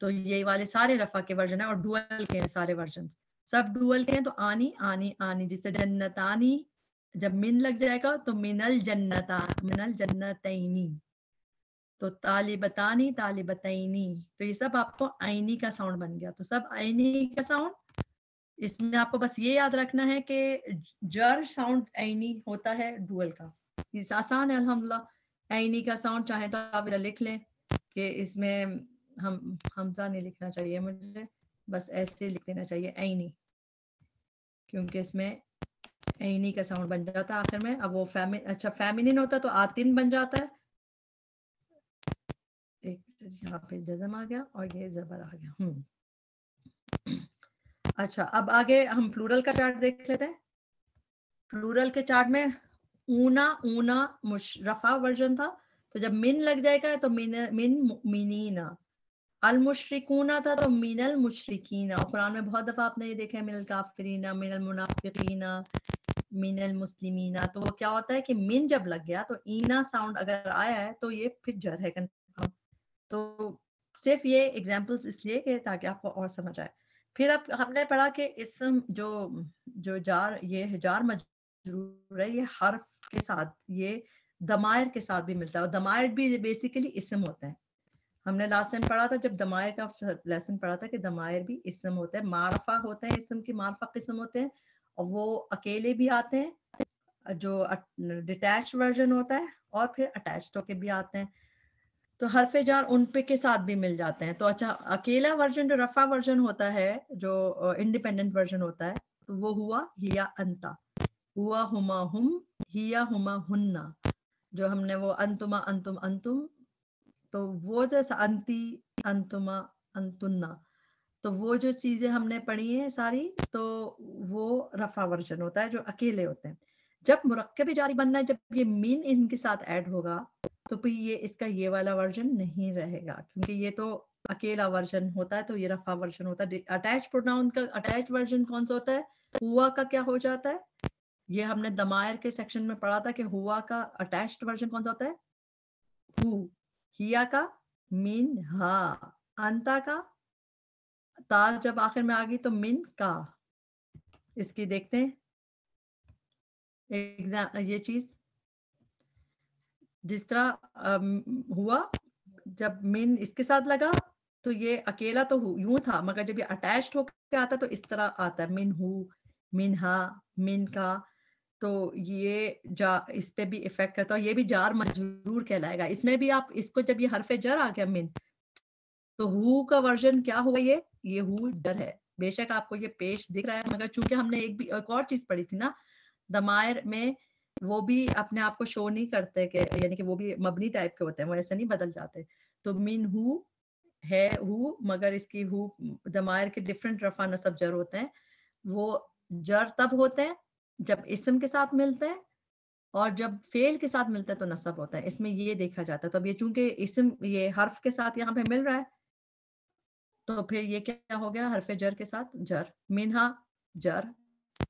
तो ये वाले सारे रफा के वर्जन है और डुअल के हैं सारे वर्जन सब डुअल के हैं तो आनी आनी आनी, जिससे जन्नतानी, जब मिन लग जाएगा तो मिनल जन्नता, मिनल जन्नतैनी। तो तालिबतानी तालिबतैनी तो ये सब आपको आईनी का साउंड बन गया। तो सब आईनी का साउंड इसमें आपको बस ये याद रखना है कि जर साउंड आईनी होता है डुअल का। आसान है अल्हम्दुलिल्लाह आईनी का साउंड चाहे तो आप इधर लिख लें कि इसमें हम, हमजा नहीं लिखना चाहिए मुझे, बस ऐसे लिख देना चाहिए आईनी। क्योंकि इसमें ऐनी का साउंड बन जाता है आखिर में। अब वो फैमिन अच्छा फेमिनिन होता तो आतिन बन जाता है। यहाँ पे जजम आ गया और ये जबर आ गया हम्म अच्छा अब आगे हम प्लूरल का चार्ट देख लेते हैं। प्लूरल के चार्ट में ऊना ऊना मुशरफा वर्जन था। तो जब मिन लग जाएगा तो मिन मिन मिनीना अल मुशरिकूना था तो मिनल मुशरिकीना। कुरान में बहुत दफ़ा आपने ये देखा है मिनल काफिरीना मिनल मुनाफिकीना मिनल मुस्लिमीना। तो वो क्या होता है कि मिन जब लग गया तो ईना साउंड अगर आया है तो ये फिर जर है तो सिर्फ़ ये एग्जाम्पल्स इसलिए कि ताकि आपको और समझ आए। फिर अब हमने पढ़ा कि इसम जो जो जार, ये जार मजरूर है, ये हर्फ के साथ, ये दमायर के साथ भी मिलता है और दमायर भी बेसिकली इसम होता है। हमने लास्ट टाइम पढ़ा था, जब दमायर का लेसन पढ़ा था कि दमायर भी इसम होता है, मारफा होता है इसम की, मारफा किस्म होते हैं और वो अकेले भी आते हैं, जो डिटैच वर्जन होता है और फिर अटैच होके भी आते हैं। तो हरफ जार उन पे के साथ भी मिल जाते हैं। तो अच्छा अकेला वर्जन जो रफा वर्जन होता है, जो इंडिपेंडेंट वर्जन होता है तो वो हुआ हिया अंता। हुआ हुमा हुम, हिया हुमा हुन्ना। जो हमने वो अंतुमा अंतुम अंतुम तो वो जैसा अंति, अंतुमा अंतुन्ना। तो वो जो चीज़ें हमने पढ़ी हैं सारी तो वो रफा वर्जन होता है, जो अकेले होते हैं। जब मुरक्कब जारी बनना है, जब ये मीन इनके साथ ऐड होगा तो फिर ये इसका ये वाला वर्जन नहीं रहेगा। क्योंकि ये तो अकेला वर्जन होता है तो ये रफा वर्जन होता है। अटैच प्रोनाउन का अटैच वर्जन कौन सा होता है? हुआ का क्या हो जाता है? ये हमने दमायर के सेक्शन में पढ़ा था कि हुआ का अटैच्ड वर्जन कौन सा होता है? हु हिया का, मिन हा। अंता का ताल जब आखिर में आ गई तो मिन का। इसकी देखते हैं। एग्ज़ाम ये चीज़। जिस तरह हुआ, जब मिन इसके साथ लगा तो ये अकेला तो यूँ था, मगर जब ये अटैच्ड होकर आता तो इस तरह आता है मिन हु मिन हा मिन का तो ये जा, इस पे भी इफ़ेक्ट करता है ये भी जार मजरूर कहलाएगा। इसमें भी आप, इसको जब ये हरफे जर आ गया मिन तो हु का वर्जन क्या हुआ ये? ये हु डर है। बेशक आपको ये पेश दिख रहा है, मगर चूँकि हमने एक भी, एक और चीज़ पढ़ी थी ना दमायर में वो भी अपने आप को शो नहीं करते कि, यानी कि वो भी मबनी टाइप के होते हैं, वो ऐसे नहीं बदल जाते। तो मिन हु है हु मगर इसकी हु दमायर के डिफरेंट रफा नसब जर होते हैं। वो जर तब होते हैं जब इसम के साथ मिलते हैं और जब फेल के साथ मिलते हैं तो नसब होता है। इसमें ये देखा जाता है। तो अब ये चूँकि इसम, ये हर्फ के साथ यहाँ पे मिल रहा है तो फिर ये क्या हो गया? हरफ जर के साथ जर मिनहा जर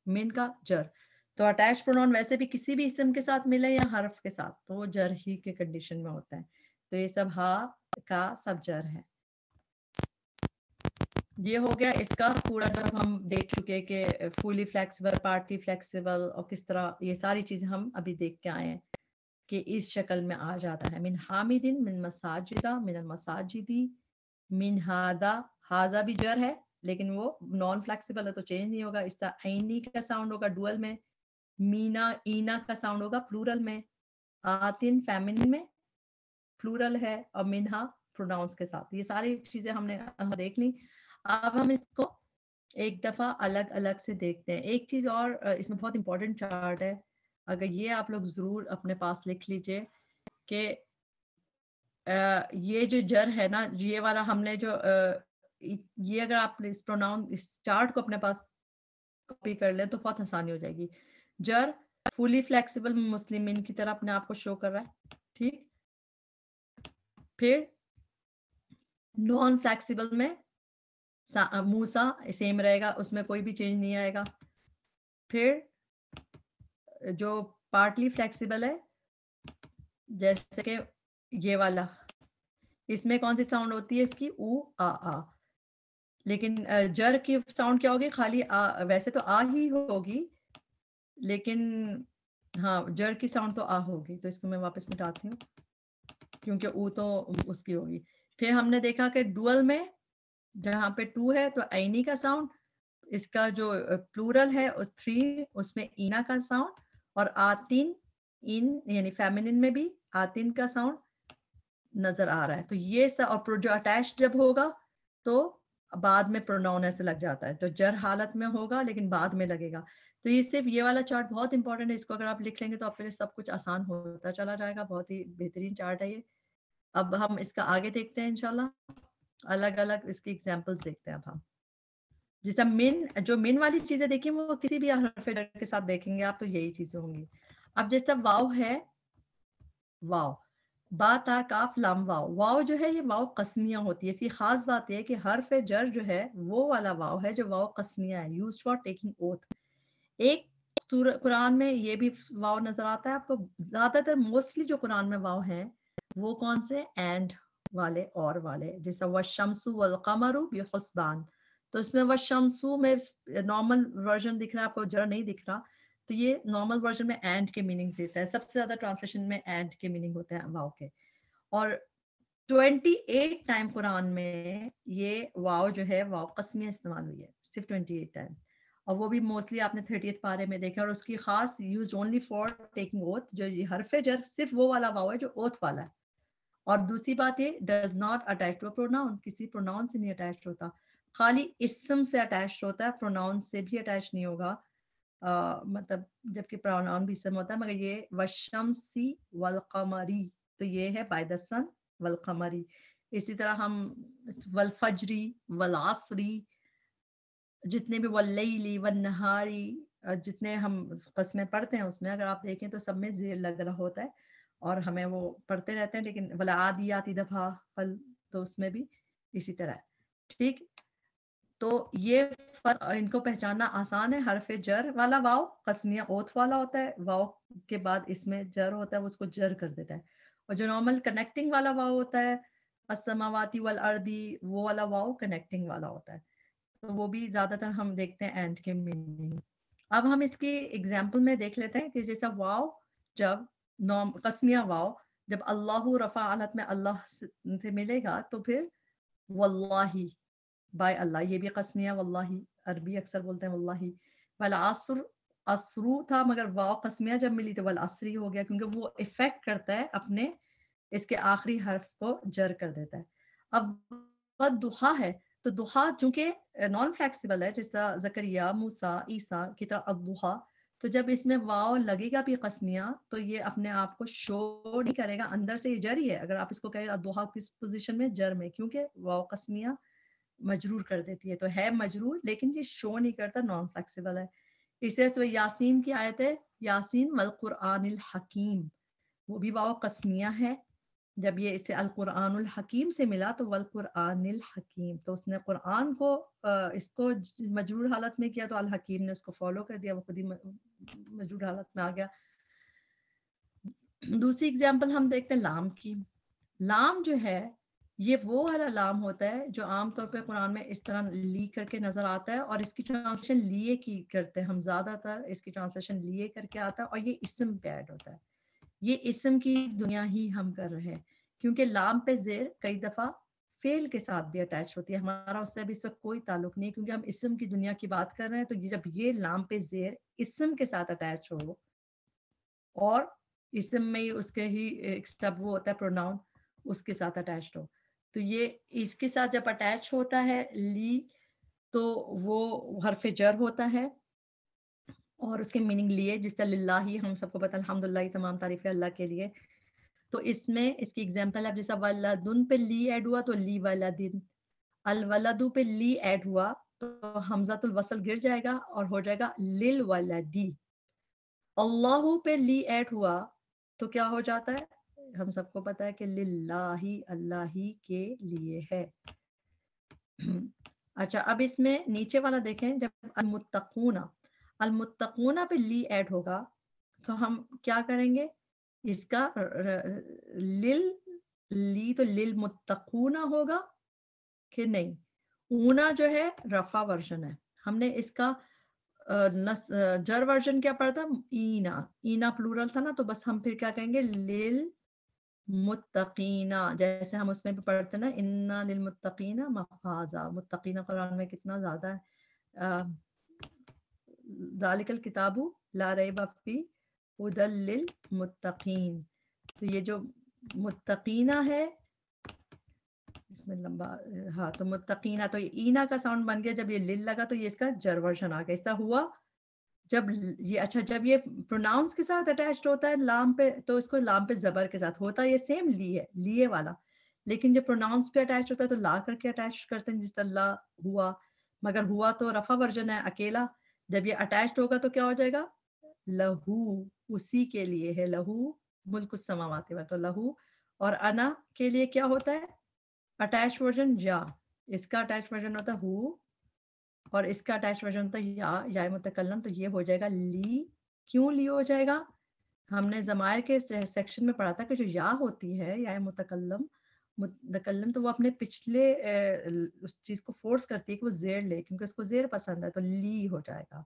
मिन का जर तो अटैच प्रोनाउन वैसे भी किसी भी इसम के साथ मिले या हर्फ के साथ तो वो जर ही के कंडीशन में होता है। तो ये सब हा, का सब जर है। ये हो गया इसका पूरा जब हम देख चुके कि फुली फ्लेक्सिबल पार्टी फ्लेक्सिबल और किस तरह ये सारी चीज़ें हम अभी देख के आए हैं कि इस शक्ल में आ जाता है। मिन हामिदिन, मिन मसाजिदा मिन मसाजिदी, मिन हादा। हाजा भी जर है, लेकिन वो नॉन फ्लेक्सिबल है तो चेंज नहीं होगा। इसका ऐनी का साउंड होगा डुअल में मीना, ईना का साउंड होगा प्लूरल में, आतिन फेमिनिन में प्लूरल है, और मिनहा प्रोनाउंस के साथ। ये सारी चीज़ें हमने देख ली। अब हम इसको एक दफ़ा अलग अलग से देखते हैं। एक चीज़ और इसमें बहुत इंपॉर्टेंट चार्ट है। अगर ये आप लोग ज़रूर अपने पास लिख लीजिए कि ये जो जर है ना, ये वाला हमने जो ये अगर आप इस प्रोनाउन इस चार्ट को अपने पास कॉपी कर ले तो बहुत आसानी हो जाएगी। जर फुली फ्लेक्सिबल मुस्लिम की तरह अपने आप को शो कर रहा है, ठीक? फिर नॉन फ्लेक्सिबल में मूसा सेम रहेगा, उसमें कोई भी चेंज नहीं आएगा। फिर जो पार्टली फ्लेक्सिबल है, जैसे कि ये वाला, इसमें कौन सी साउंड होती है इसकी? ऊ आ आ। लेकिन जर की साउंड क्या होगी? खाली आ, वैसे तो आ ही होगी लेकिन हाँ जर की साउंड तो आ होगी तो इसको मैं वापस मिटाती हूँ, क्योंकि ऊ तो उसकी होगी। फिर हमने देखा कि डुअल में जहाँ पे टू है तो ऐनी का साउंड, इसका जो प्लूरल है, उस थ्री, उसमें ईना का साउंड और आतिन, इन, यानी फेमिनिन में भी आतिन का साउंड नज़र आ रहा है। तो ये सब और जो अटैच जब होगा तो बाद में प्रोनाउन ऐसे लग जाता है। तो जर हालत में होगा, लेकिन बाद में लगेगा। तो ये सिर्फ़ ये वाला चार्ट बहुत इंपॉर्टेंट है, इसको अगर आप लिख लेंगे तो आपके लिए सब कुछ आसान होता चला जाएगा, बहुत ही बेहतरीन चार्ट है ये। अब हम इसका आगे देखते हैं इनशाला अलग अलग इसकी एग्जाम्पल्स देखते हैं अब हम। जैसा मिन जो मिन वाली चीज़ें देखी, वो किसी भी के साथ देखेंगे आप तो यही चीज़ें होंगी। अब जैसा वाव है, वाव बाता काफ, लाम, वाव। वाव जो है, ये वाव कस्मिया होती है। इसकी खास बात यह कि हर्फ जर जो है, वो वाला वाव है जो वाव कस्मिया है। यूज़ फॉर टेकिंग ओथ एक कुरान में ये भी वाव नज़र आता है आपको, ज़्यादातर मोस्टली जो कुरान में वाव है, वो कौन से? एंड वाले, और वाले, जैसा व शमसु वल कमरु बेहसबान। तो इसमें व शमसु में नॉर्मल वर्जन दिख रहा है, आपको जर नहीं दिख रहा तो ये नॉर्मल वर्जन में एंड के मीनिंग देता है। सबसे ज़्यादा ट्रांसलेशन में एंड के मीनिंग होते हैं वाव के। और 28 टाइम कुरान में ये वाव जो है, वाव कस्मिया इस्तेमाल हुई है, सिर्फ़ 28 टाइम्स। और वो भी मोस्टली आपने थर्टी पारे में देखा और उसकी खास use only for taking oath जो हरफे जर सिर्फ़ वो वाला वाव है जो ओथ वाला है। और दूसरी बात ये does not attach to pronoun किसी प्रोनाउन से नहीं अटैच होता। खाली इसम से अटैच होता है प्रोनाउन से भी अटैच नहीं होगा। uh, मतलब जबकि प्रोनाउन भी इसम होता है मगर ये वशमसी वलकमरी तो ये है बाय द सन वलकमरी। इसी तरह हम वलफजरी वलासरी जितने भी वल्लैली व नहारी जितने हम कस्में पढ़ते हैं, उसमें अगर आप देखें तो सब में जेर लग रहा होता है और हमें वो पढ़ते रहते हैं, लेकिन वाला आदि आती दफ़ा, फल तो उसमें भी इसी तरह ठीक? तो ये इनको पहचानना आसान है। हरफ जर वाला वाव, कस्मिया ओथ वाला होता है। वाव के बाद इसमें जर होता है, वो उसको जर कर देता है। और जो नॉर्मल कनेक्टिंग वाला वाव होता है, असमावाती वाल अर्दी, वो वाला वाव कनेक्टिंग वाला होता है। तो वो भी ज़्यादातर हम देखते हैं एंड के मीनिंग अब हम इसकी एग्ज़ाम्पल में देख लेते हैं कि जैसा वाव जब नॉम कस्मिया वाव जब अल्लाह रफा हालत में अल्लाह से मिलेगा तो फिर वल्लाही, बाय अल्लाह, ये भी कस्मिया वल्लाही, अरबी अक्सर बोलते हैं वल्लाही। वल असर असरू था मगर वाव कस्मिया जब मिली तो वल असरी हो गया क्योंकि वो इफ़ेक्ट करता है अपने, इसके आखिरी हर्फ को जर कर देता है। अब दुहा है तो दुहा चूँकि नॉन फ्लेक्सिबल है, जैसा जकरिया, मूसा, ईसा की तरह अदुहा तो जब इसमें वाव लगेगा भी कस्मिया तो ये अपने आप को शो नहीं करेगा, अंदर से ये जर ही है अगर आप इसको कहें, दुहा किस पोजीशन में? जर में क्योंकि वाव कस्मिया मजरूर कर देती है तो है मजरूर, लेकिन ये शो नहीं करता नॉन फ्लेक्सिबल है इसे यासीन की आयत है, यासीन वल कुरान हकीम, वो भी वाव कस्मिया है जब ये इसे अल कुरान हकीम से मिला तो वल कुरान हकीम। तो उसने कुरान को इसको मजरूर हालत में किया तो अल हकीम ने उसको फॉलो कर दिया, वो खुद ही मजरूर हालत में आ गया। दूसरी एग्जांपल हम देखते हैं लाम की। लाम जो है, ये वो वाला लाम होता है, जो आमतौर पर कुरान में इस तरह ली करके नज़र आता है, और इसकी ट्रांसलेशन लिए की करते हैं हम, ज़्यादातर इसकी ट्रांसलेशन लिए करके आता है, और ये इसम पे होता है। ये इसम की दुनिया ही हम कर रहे हैं। क्योंकि लाम पे जेर कई दफ़ा फेल के साथ भी अटैच होती है। हमारा उससे अभी इस वक्त कोई ताल्लुक नहीं क्योंकि हम इसम की दुनिया की बात कर रहे हैं। तो ये जब ये लाम पे जेर इसम के साथ अटैच हो और इसम में ही उसके ही एक सब वो होता है, प्रोनाउन उसके साथ अटैच हो। तो ये इसके साथ जब अटैच होता है ली तो वो हरफ जर होता है। और उसके मीनिंग लिए, जिससे लिल्ला ही हम सबको पता, अल्हम्दुलिल्लाह तमाम तारीफ़ अल्लाह के लिए। तो इसमें, इसकी एग्ज़ाम्पल है जैसा वलदुन पे ली ऐड हुआ तो ली वलदिन। अल वलदु पे ली ऐड हुआ तो हमजातुल वसल गिर जाएगा और हो जाएगा लिल वलदी। अल्लाह पे ली ऐड हुआ तो क्या हो जाता है? हम सबको पता है कि लिल्लाही, अल्लाह ही के लिए है। अच्छा अब इसमें नीचे वाला देखें, जब अल मुत्तकूना अलमुत्तकूना पे ली ऐड होगा तो हम क्या करेंगे? इसका लिल ली तो लिल मुत्तकूना होगा कि नहीं? ऊना जो है रफा वर्जन है। हमने इसका नस, जर वर्जन क्या पढ़ा था? ईना। ईना प्लूरल था ना तो बस हम फिर क्या कहेंगे लिल मुत्तकीना जैसे हम उसमें भी पढ़ते ना इन्ना लिल मुत्तकीना मफाजा। मुतकीना कुरान में कितना ज़्यादा है। दालिकल किताबु ला रही उदल मुत्तकीन। तो ये जो मुत्तकीना है, इसमें लंबा हाँ तो मुत्तकीना तो ईना का साउंड बन गया, जब ये लिल लगा तो ये इसका जर वर्जन आ गया। ऐसा हुआ, जब ये अच्छा जब ये प्रोनाउंस के साथ अटैच होता है, लाम पे तो इसको लाम पे जबर के साथ, होता है ये सेम ली है, लिए वाला। लेकिन जब प्रोनाउंस पे अटैच होता है तो ला करके अटैच करते हैं, जिस तरह हुआ, मगर हुआ तो रफा वर्जन है, अकेला। जब ये अटैच्ड होगा तो क्या हो जाएगा? लहू, उसी के लिए है लहू, मुल्क समावाते तो लहू और अना के लिए क्या होता है? अटैच वर्जन या इसका अटैच वर्जन होता है हु और इसका अटैच वर्जन होता है या या मुतकलम तो ये हो जाएगा ली। क्यों ली हो जाएगा? हमने जमायर के सेक्शन में पढ़ा था कि जो या होती है, या मुतकलम मुतकलम तो वो अपने पिछले उस चीज़ को फोर्स करती है कि वो जेर ले, क्योंकि उसको जेर पसंद है तो ली हो जाएगा।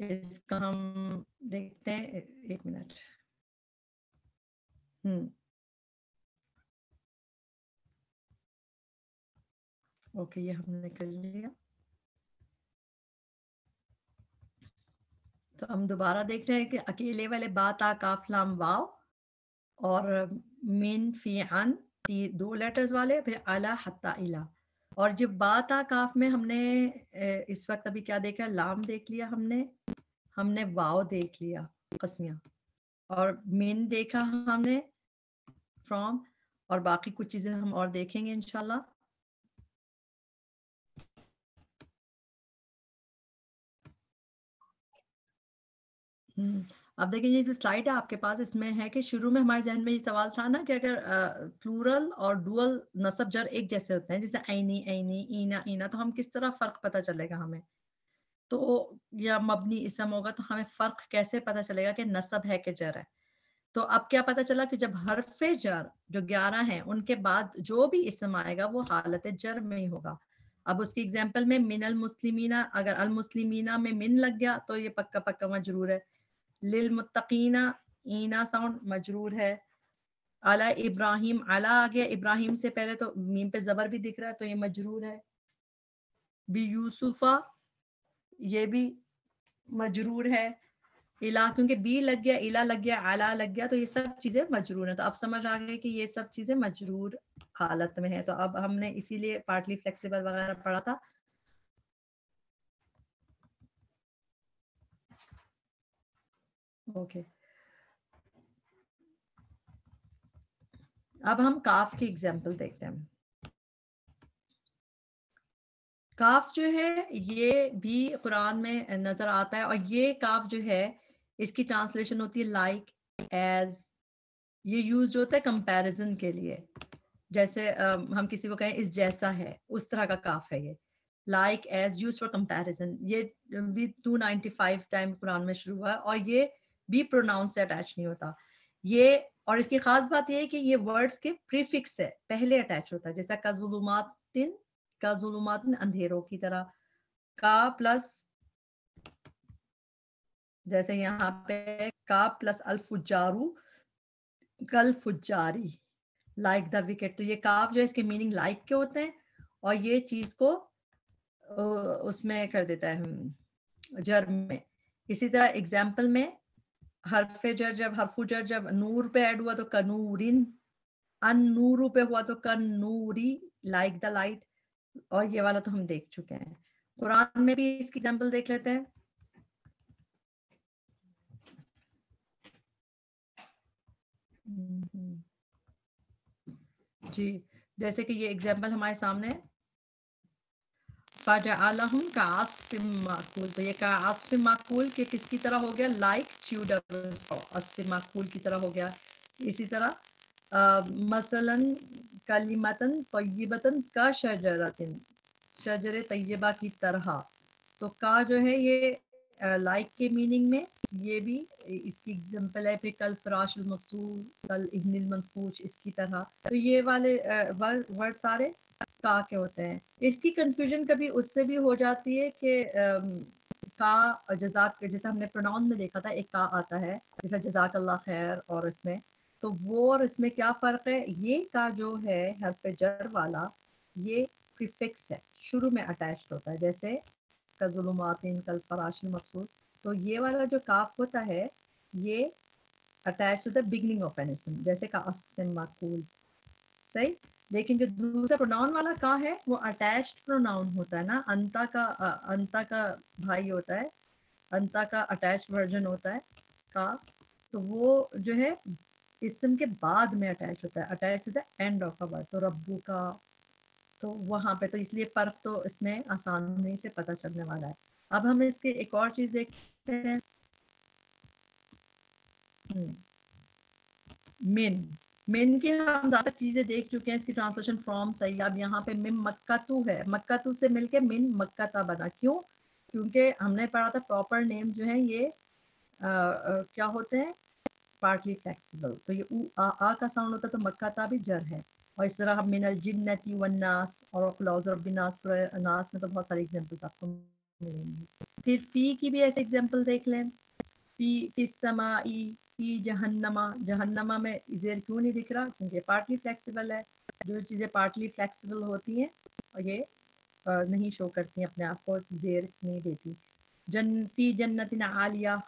इसका हम देखते हैं एक मिनट। हम्म। ओके, ये हमने कर लिया। तो हम दोबारा देख रहे हैं कि अकेले वाले बात आ काफलाम वाव। और मिन फ़ी अन दो लेटर्स वाले, फिर अला हत्ता इला। और जो बात काफ में हमने इस वक्त अभी क्या देखा लाम देख लिया हमने। हमने वाव देख लिया, कस्मिया। और मिन देखा हमने फ्रॉम और बाकी कुछ चीज़ें हम और देखेंगे इनशाला हम्म। अब देखिए, ये जो स्लाइड है आपके पास, इसमें है कि शुरू में हमारे जहन में ये सवाल था ना कि अगर प्लूरल और डुअल नसब जर एक जैसे होते हैं, जैसे ऐनी ऐनी, ईना ईना तो हम किस तरह फ़र्क पता चलेगा हमें? तो या मबनी इसम होगा तो हमें फ़र्क कैसे पता चलेगा कि नसब है कि जर है? तो अब क्या पता चला कि जब हरफे जर जो ग्यारह हैं, उनके बाद जो भी इसम आएगा, वो हालत जर में ही होगा। अब उसकी एग्ज़ाम्पल में मिनल मुस्लिमीना, अगर अल मुस्लिमीना में मिन लग गया तो ये पक्का पक्का मजरूर है। लिल मुत्तकीना ईना साउंड मजरूर है। अला इब्राहिम अला आ गया, इब्राहिम से पहले तो मीम पे जबर भी दिख रहा है तो ये मजरूर है। बी यूसुफा, ये भी मजरूर है। इला, क्योंकि बी लग गया, इला लग गया, आला लग गया तो ये सब चीज़ें मजरूर है। तो अब समझ आ गए कि ये सब चीज़ें मजरूर हालत में है। तो अब हमने इसीलिए पार्टली फ्लेक्सिबल वगैरह पढ़ा था। ओके। अब हम काफ की एग्जांपल देखते हैं। काफ जो है, ये भी कुरान में नज़र आता है और ये काफ जो है, इसकी ट्रांसलेशन होती है लाइक एज ये यूज़ होता है कंपैरिजन के लिए। जैसे हम किसी को कहें, इस जैसा है, उस तरह का काफ है ये। Like as use for comparison ये भी 295 टाइम कुरान में शुरू हुआ और ये भी प्रोनाउंस से अटैच नहीं होता ये, और इसकी खास बात यह है कि ये वर्ड्स के प्रीफिक्स है पहले अटैच होता है, जैसा कजुलुमातिन कजुलुमातिन अंधेरों की तरह। का प्लस जैसे यहाँ पे का प्लस अल्फुजारू कल फुजारी लाइक द विकेट तो ये काफ जो है, इसके मीनिंग लाइक like के होते हैं, और ये चीज़ को उसमें कर देता है जर्म में। इसी तरह एग्ज़ाम्पल में हरफ जर जब हरफु जर जब नूर पे ऐड हुआ तो कनूरिन अन नूरू पे हुआ तो कनूरी लाइक द लाइट और ये वाला तो हम देख चुके हैं। कुरान में भी इसकी एग्ज़ाम्पल देख लेते हैं। हम्म। जी, जैसे कि ये एग्ज़ाम्पल हमारे सामने है। का आसफिम माकूल। तो ये का आसफिम माकूल के किसकी तरह हो गया? लाइक च्यूडर माकूल की तरह हो गया। इसी तरह मसलन, कलिमतन तय्यबतन का शजरतिन। शजर तय्यबा की तरह। तो का जो है ये लाइक के मीनिंग में, ये भी, इसकी एग्जांपल है, फिर कल फराश मकसूल कल इहनिल मनफूज इसकी तरह। तो ये वाले वर्ड सारे का के होते हैं। इसकी कंफ्यूजन कभी उससे भी हो जाती है कि का जजाक, जैसे हमने प्रोनाउन में देखा था, एक का आता है, जैसे जजाक अल्लाह खैर और इसमें तो वो और इसमें क्या फ़र्क है? ये का जो है, हरफ जर वाला, ये प्रीफिक्स है, शुरू में अटैच होता है, जैसे कजुलमातिन कल फराश मकसूद तो ये वाला जो काफ होता है, ये attach to the beginning of एनिसम जैसे का अस्फिन, माकूल, सही? लेकिन जो दूसरा प्रोनाउन वाला का है वो अटैच्ड प्रोनाउन होता है ना? अंता का अंता का भाई होता है अंता का अटैच वर्जन होता है का तो वो जो है इसम के बाद में अटैच होता है। Attach to the end of a word तो रब्बू का तो वहाँ पे तो इसलिए फ़र्क तो इसमें आसानी से पता चलने वाला है। अब हम इसके एक और चीज़ देखते हैं। मिन हम्म, मिन के हम ज़्यादा चीज़ें देख चुके हैं इसकी ट्रांसलेशन फॉर्म सही अब यहाँ पे मिन मक्कातू है। मक्कातू से मिलके मिन मक्काता बना। क्यों? क्योंकि हमने पढ़ा था प्रॉपर नेम जो है ये आ, आ, क्या होते हैं? पार्टली फ्लेक्सिबल तो ये आ, आ का साउंड होता है तो मक्काता भी जर है। और इस तरह मिनल जिन्नती वन्नास और नास नास में तो बहुत सारी एग्जाम्पल्स आपको मिलेंगे। फिर फ़ी की भी ऐसे एग्ज़ाम्पल देख लें। फ़ी फिसमाई फ़ी जहन्नमा जहन्नमा में जेर क्यों नहीं दिख रहा? क्योंकि पार्टली फ्लेक्सिबल है। जो चीज़ें पार्टली फ्लेक्सिबल होती हैं, और ये नहीं शो करती अपने आप को जेर नहीं देती। जन, फ़ी जन्नत आलिया।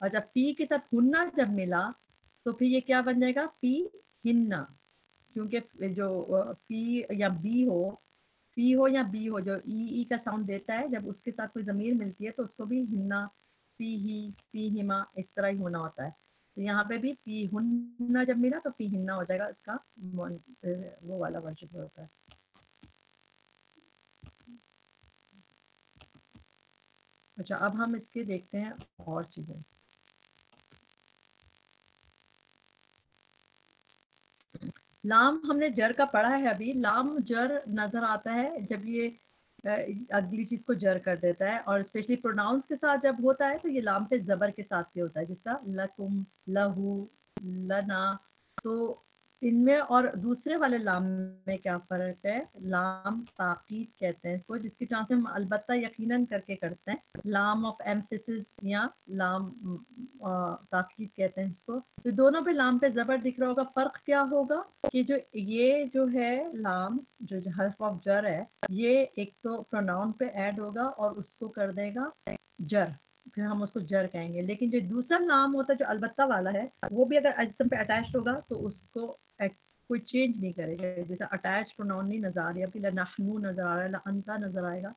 अच्छा फ़ी के साथ हुन्ना जब मिला तो फिर ये क्या बन जाएगा? फ़ी हिन्ना। क्योंकि जो फ़ी या बी हो, फ़ी हो या बी हो, जो ई ई का साउंड देता है, जब उसके साथ कोई ज़मीर मिलती है तो उसको भी हिन्ना फ़ी ही फ़ी हिमा, इस तरह ही होना होता है। तो यहाँ पे भी फ़ी हुन्ना जब मिला तो फ़ी हिन्ना हो जाएगा, इसका वो वाला वर्जन होता है। अच्छा अब हम इसके देखते हैं और चीज़ें। लाम हमने जर का पढ़ा है अभी। लाम जर नज़र आता है जब ये अगली चीज़ को जर कर देता है और स्पेशली प्रोनाउंस के साथ जब होता है तो ये लाम पे जबर के साथ भी होता है, जिसका लकुम, लहू, लना तो इनमें और दूसरे वाले लाम में क्या फ़र्क है? लाम ताकीद कहते हैं इसको, जिसकी ट्रांसलेशन हम अलबत्ता यकीनन करके करते हैं। लाम ऑफ़ एम्फिसिस या लाम ताकीद कहते हैं इसको। तो दोनों पे लाम पे ज़बर दिख रहा होगा। फ़र्क क्या होगा? कि जो ये जो है लाम, जो हर्फ ऑफ़ जर है, ये एक तो प्रोनाउन पे ऐड होगा और उसको कर देगा जर। फिर हम उसको जर कहेंगे। लेकिन जो दूसरा नाम होता है, जो अलबत्ता वाला है, वो भी अगर अजम पे अटैच होगा तो उसको कोई चेंज नहीं करेगा। जैसे अटैच प्रोनाउन नहीं नज़र आ रही है नहनू नज़र आ रहा है अंता नज़र आएगा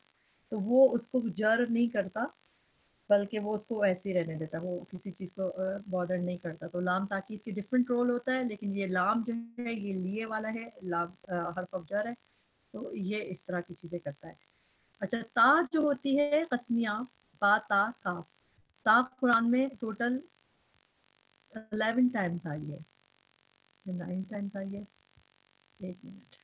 तो वो उसको जर नहीं करता, बल्कि वो उसको ऐसे ही रहने देता, वो किसी चीज़ को बॉर्डर नहीं करता। तो लाम ताकीद की डिफरेंट रोल होता है, लेकिन ये लाम जो है, ये लिए वाला है, लाम हर्फ ऑफ़ जर है तो ये इस तरह की चीज़ें करता है। अच्छा ता जो होती है, कस्मिया बा ता काफ ता कुरान में टोटल अलेवन टाइम्स आई है। नाइन टाइम्स आई है। एक मिनट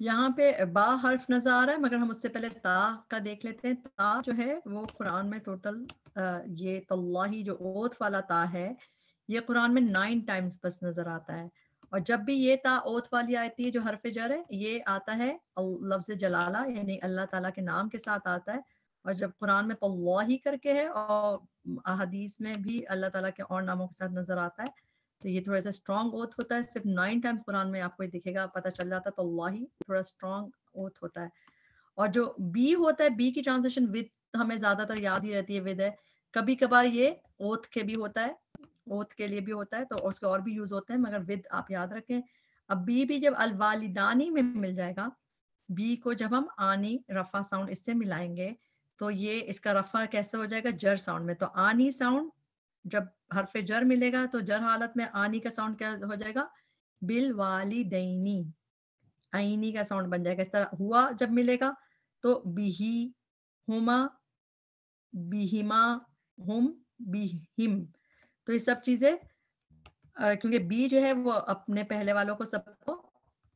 यहाँ पे बा हर्फ नज़र आ रहा है, मगर हम उससे पहले ता का देख लेते हैं। ता जो है, वो कुरान में टोटल ये तल्लाही जो ओथ वाला ता है, ये कुरान में नाइन टाइम्स बस नज़र आता है। और जब भी ये ता ओथ वाली आती है जो हरफ जर है, ये आता है लफ्ज जलाला, यानी अल्लाह ताला के नाम के साथ आता है। और जब कुरान में तो ही करके है और अहदीस में भी अल्लाह ताला के और नामों के साथ नज़र आता है तो ये थोड़ा सा स्ट्रॉन्ग ओथ होता है। सिर्फ़ नाइन टाइम्स कुरान में आपको दिखेगा, पता चल जाता है तो ही थोड़ा स्ट्रॉन्ग ओथ होता है। और जो बी होता है बी की ट्रांसलेशन विद हमें ज़्यादातर याद ही रहती है विद है। कभी कभार ये ओथ के भी होता है। ओथ के लिए भी होता है तो उसके और भी यूज़ होते हैं, मगर विद आप याद रखें, अब बी भी जब अलवालिदानी में मिल जाएगा बी को जब हम आनी रफा साउंड इससे मिलाएँगे तो ये इसका रफा कैसे हो जाएगा? जर साउंड में तो आनी साउंड जब हरफ जर मिलेगा तो जर हालत में आनी का साउंड क्या हो जाएगा? बिल वाली दैनी आईनी का साउंड बन जाएगा। इस तरह हुआ जब मिलेगा तो बिही हुमा, बिहिमा हुम, बिहिम तो ये सब चीज़ें क्योंकि बी जो है वो अपने पहले वालों को सबको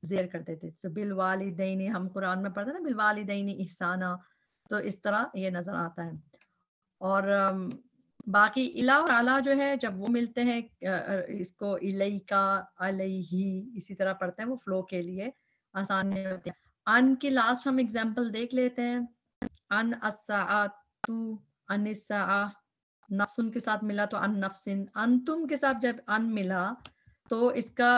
जेर कर देते तो बिल वाली हम कुरान में पढ़ते ना बिल वाली दैनी ihsana तो इस तरह ये नज़र आता है। और बाकी इला और आला जो है, जब वो मिलते हैं इसको इलई का अलही, इसी तरह पढ़ते हैं वो फ्लो के लिए, आसान नहीं होते अन की लास्ट हम एग्ज़ाम्पल देख लेते हैं। अन असा तू अनिसा नफ्सुन के साथ मिला तो अन नफसिन अंतुम के साथ जब अन मिला तो इसका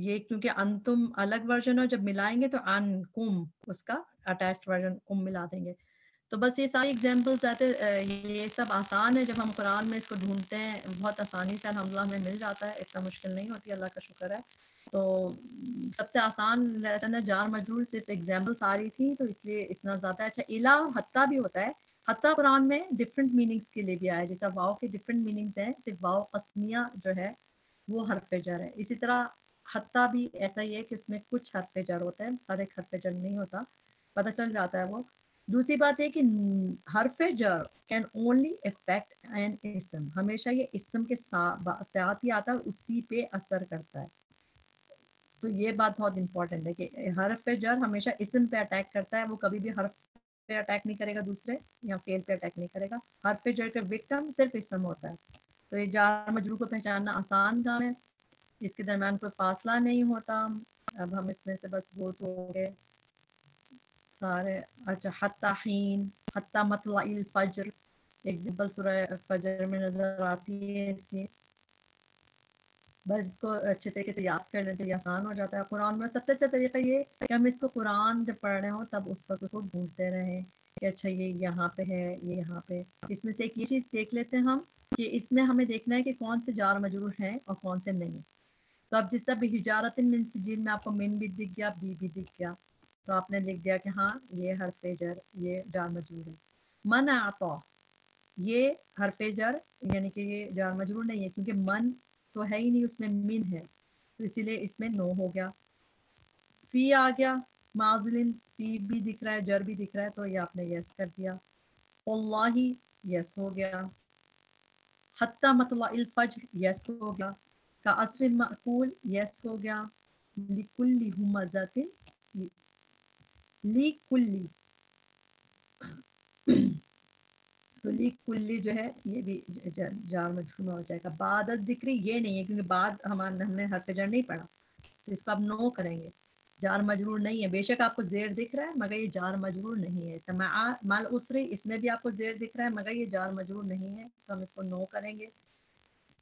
ये क्योंकि अंतुम अलग वर्जन हो जब मिलाएँगे तो अन कुम, उसका अटैच वर्जन कुम मिला देंगे। तो बस ये सारी एग्जाम्पल्स आते ये सब आसान है। जब हम कुरान में इसको ढूंढते हैं, बहुत आसानी से अलहमदिल्ला हमें मिल जाता है। इतना मुश्किल नहीं होती, अल्लाह का शुक्र है। तो सबसे आसान लेसन है, जार मजदूर सिर्फ़ एग्जाम्पल्स आ रही थी तो इसलिए इतना ज़्यादा अच्छा। इला हत्ता भी होता है हत्ता कुरान में डिफरेंट मीनिंग्स के लिए भी आया जैसा वाव के डिफरेंट मीनिंग्स हैं, सिर्फ़ वाव कस्मिया जो है, वो हरफ जर है। इसी तरह हत्ता भी ऐसा ही है कि उसमें कुछ हरफ जर होता है सारे हरफ जर नहीं होता। पता चल जाता है वो। दूसरी बात है कि हरफ जर कैन ओनली इफ़ेक्ट एन इसम हमेशा ये इसम के साथ ही आता है उसी पे असर करता है। तो ये बात बहुत इंपॉर्टेंट है कि हरफ जर हमेशा इसम पे अटैक करता है। वो कभी भी हरफ पे अटैक नहीं करेगा दूसरे, या फेल पे अटैक नहीं करेगा। हर पे जड़ का विक्टम सिर्फ़ इसम होता है। तो ये जार मजरू को पहचानना आसान काम है। इसके दरम्यान कोई फासला नहीं होता। अब हम इसमें से बस वो तो गए सारे। अच्छा हत्ताहीन हत्ता मतला फजर एग्ज़ाम्पल सूरह फजर में नज़र आती है इसकी। बस इसको अच्छे तरीके से याद कर लेते आसान हो जाता है। कुरान में सबसे अच्छा तरीका ये कि हम इसको कुरान जब पढ़ रहे हो, तब उस वक्त उसको ढूंढते रहें कि अच्छा ये यहाँ पे है, ये यहाँ पे। इसमें से एक ये चीज़ देख लेते हैं हम कि इसमें हमें देखना है कि कौन से जार मजरूर हैं और कौन से नहीं। तो अब जिस तरह हिजारत मिन सजील में आपको मिन भी दिख गया, बी भी दिख गया तो आपने लिख दिया कि हाँ ये हरफेजर ये जार मजरूर है। मन आता ये हरफेजर यानी कि ये जार मजरूर नहीं है, क्योंकि मन तो है ही नहीं उसमें मिन है। तो इसीलिए इसमें नो हो गया। फ़ी आ गया, माजिलिन, फ़ी भी दिख रहा है, जर भी दिख रहा है तो ये आपने यस कर दिया। ही यस हो गया। हत्ता मतला फज्र यस हो गया। का असर मकूल यस हो गया। लिकुल्ली हुमज़तिन लिकुल्ली। तो ली कुल्ली जो है, ये भी जार मजहूर में हो जाएगा। बाद जिक्री ये नहीं है, क्योंकि बाद हमारे हमने हर जर नहीं पढ़ा तो इसको आप नो करेंगे। जार मजरूर नहीं है। बेशक आपको जेर दिख रहा है, मगर ये जार मजरूर नहीं है। तमा माल उसरी, इसमें भी आपको जेर दिख रहा है, मगर ये जार मजरूर नहीं है। तो हम इसको नो करेंगे।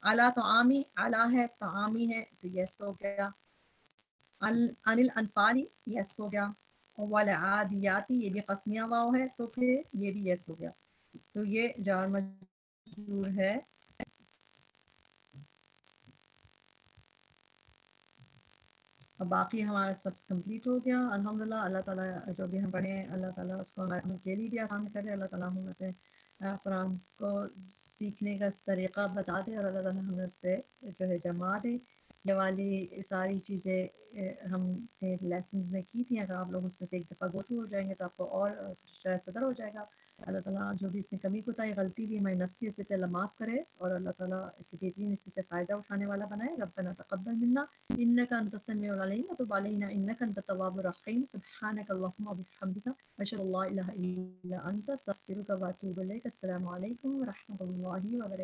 अला तो आमी अला है तो आमी है तो यस हो गया। अनिल अनफाली यस हो गया। वाला आदियाती, ये भी कस्मिया वाव है तो फिर ये भी यस हो गया। तो ये जार मजरूर है। और बाकी हमारा सब कंप्लीट हो गया। अल्हम्दुलिल्लाह, अल्लाह ताला जो भी हम पढ़े हैं, अल्लाह ताला उसको हमारे लिए भी आसान करे। अल्लाह ताला हम से कुरान को सीखने का तरीक़ा बता दे और अल्लाह ताला हमें उस पर जो है जमा दे। ये वाली सारी चीज़ें हमने लेसन में की थी। अगर आप लोग उसमें से एक दफ़ा गो हो जाएँगे तो आपको और सदर हो जाएगा। अल्लाह ताला जो भी इसमें कमी कोताही गलती भी हमारी नफ्सी से पहले माफ़ करे और अल्लाह ताला इसकी बेहतरीन इससे फ़ायदा उठाने वाला बनाए। रब तक़ब्बल मिन्ना। इन्नका अंत समीउल अलीम व तुब अलैना। इन्नका अंत तव्वाबुर रहीम। सुब्हानक अल्लाहुम्मा व बिहम्दिका। अशहदु अल्ला इलाहा इल्ला अंत। अस्तगफिरुका का वातूबल असल अस्सलामु अलैकुम व रहमतुल्लाहि व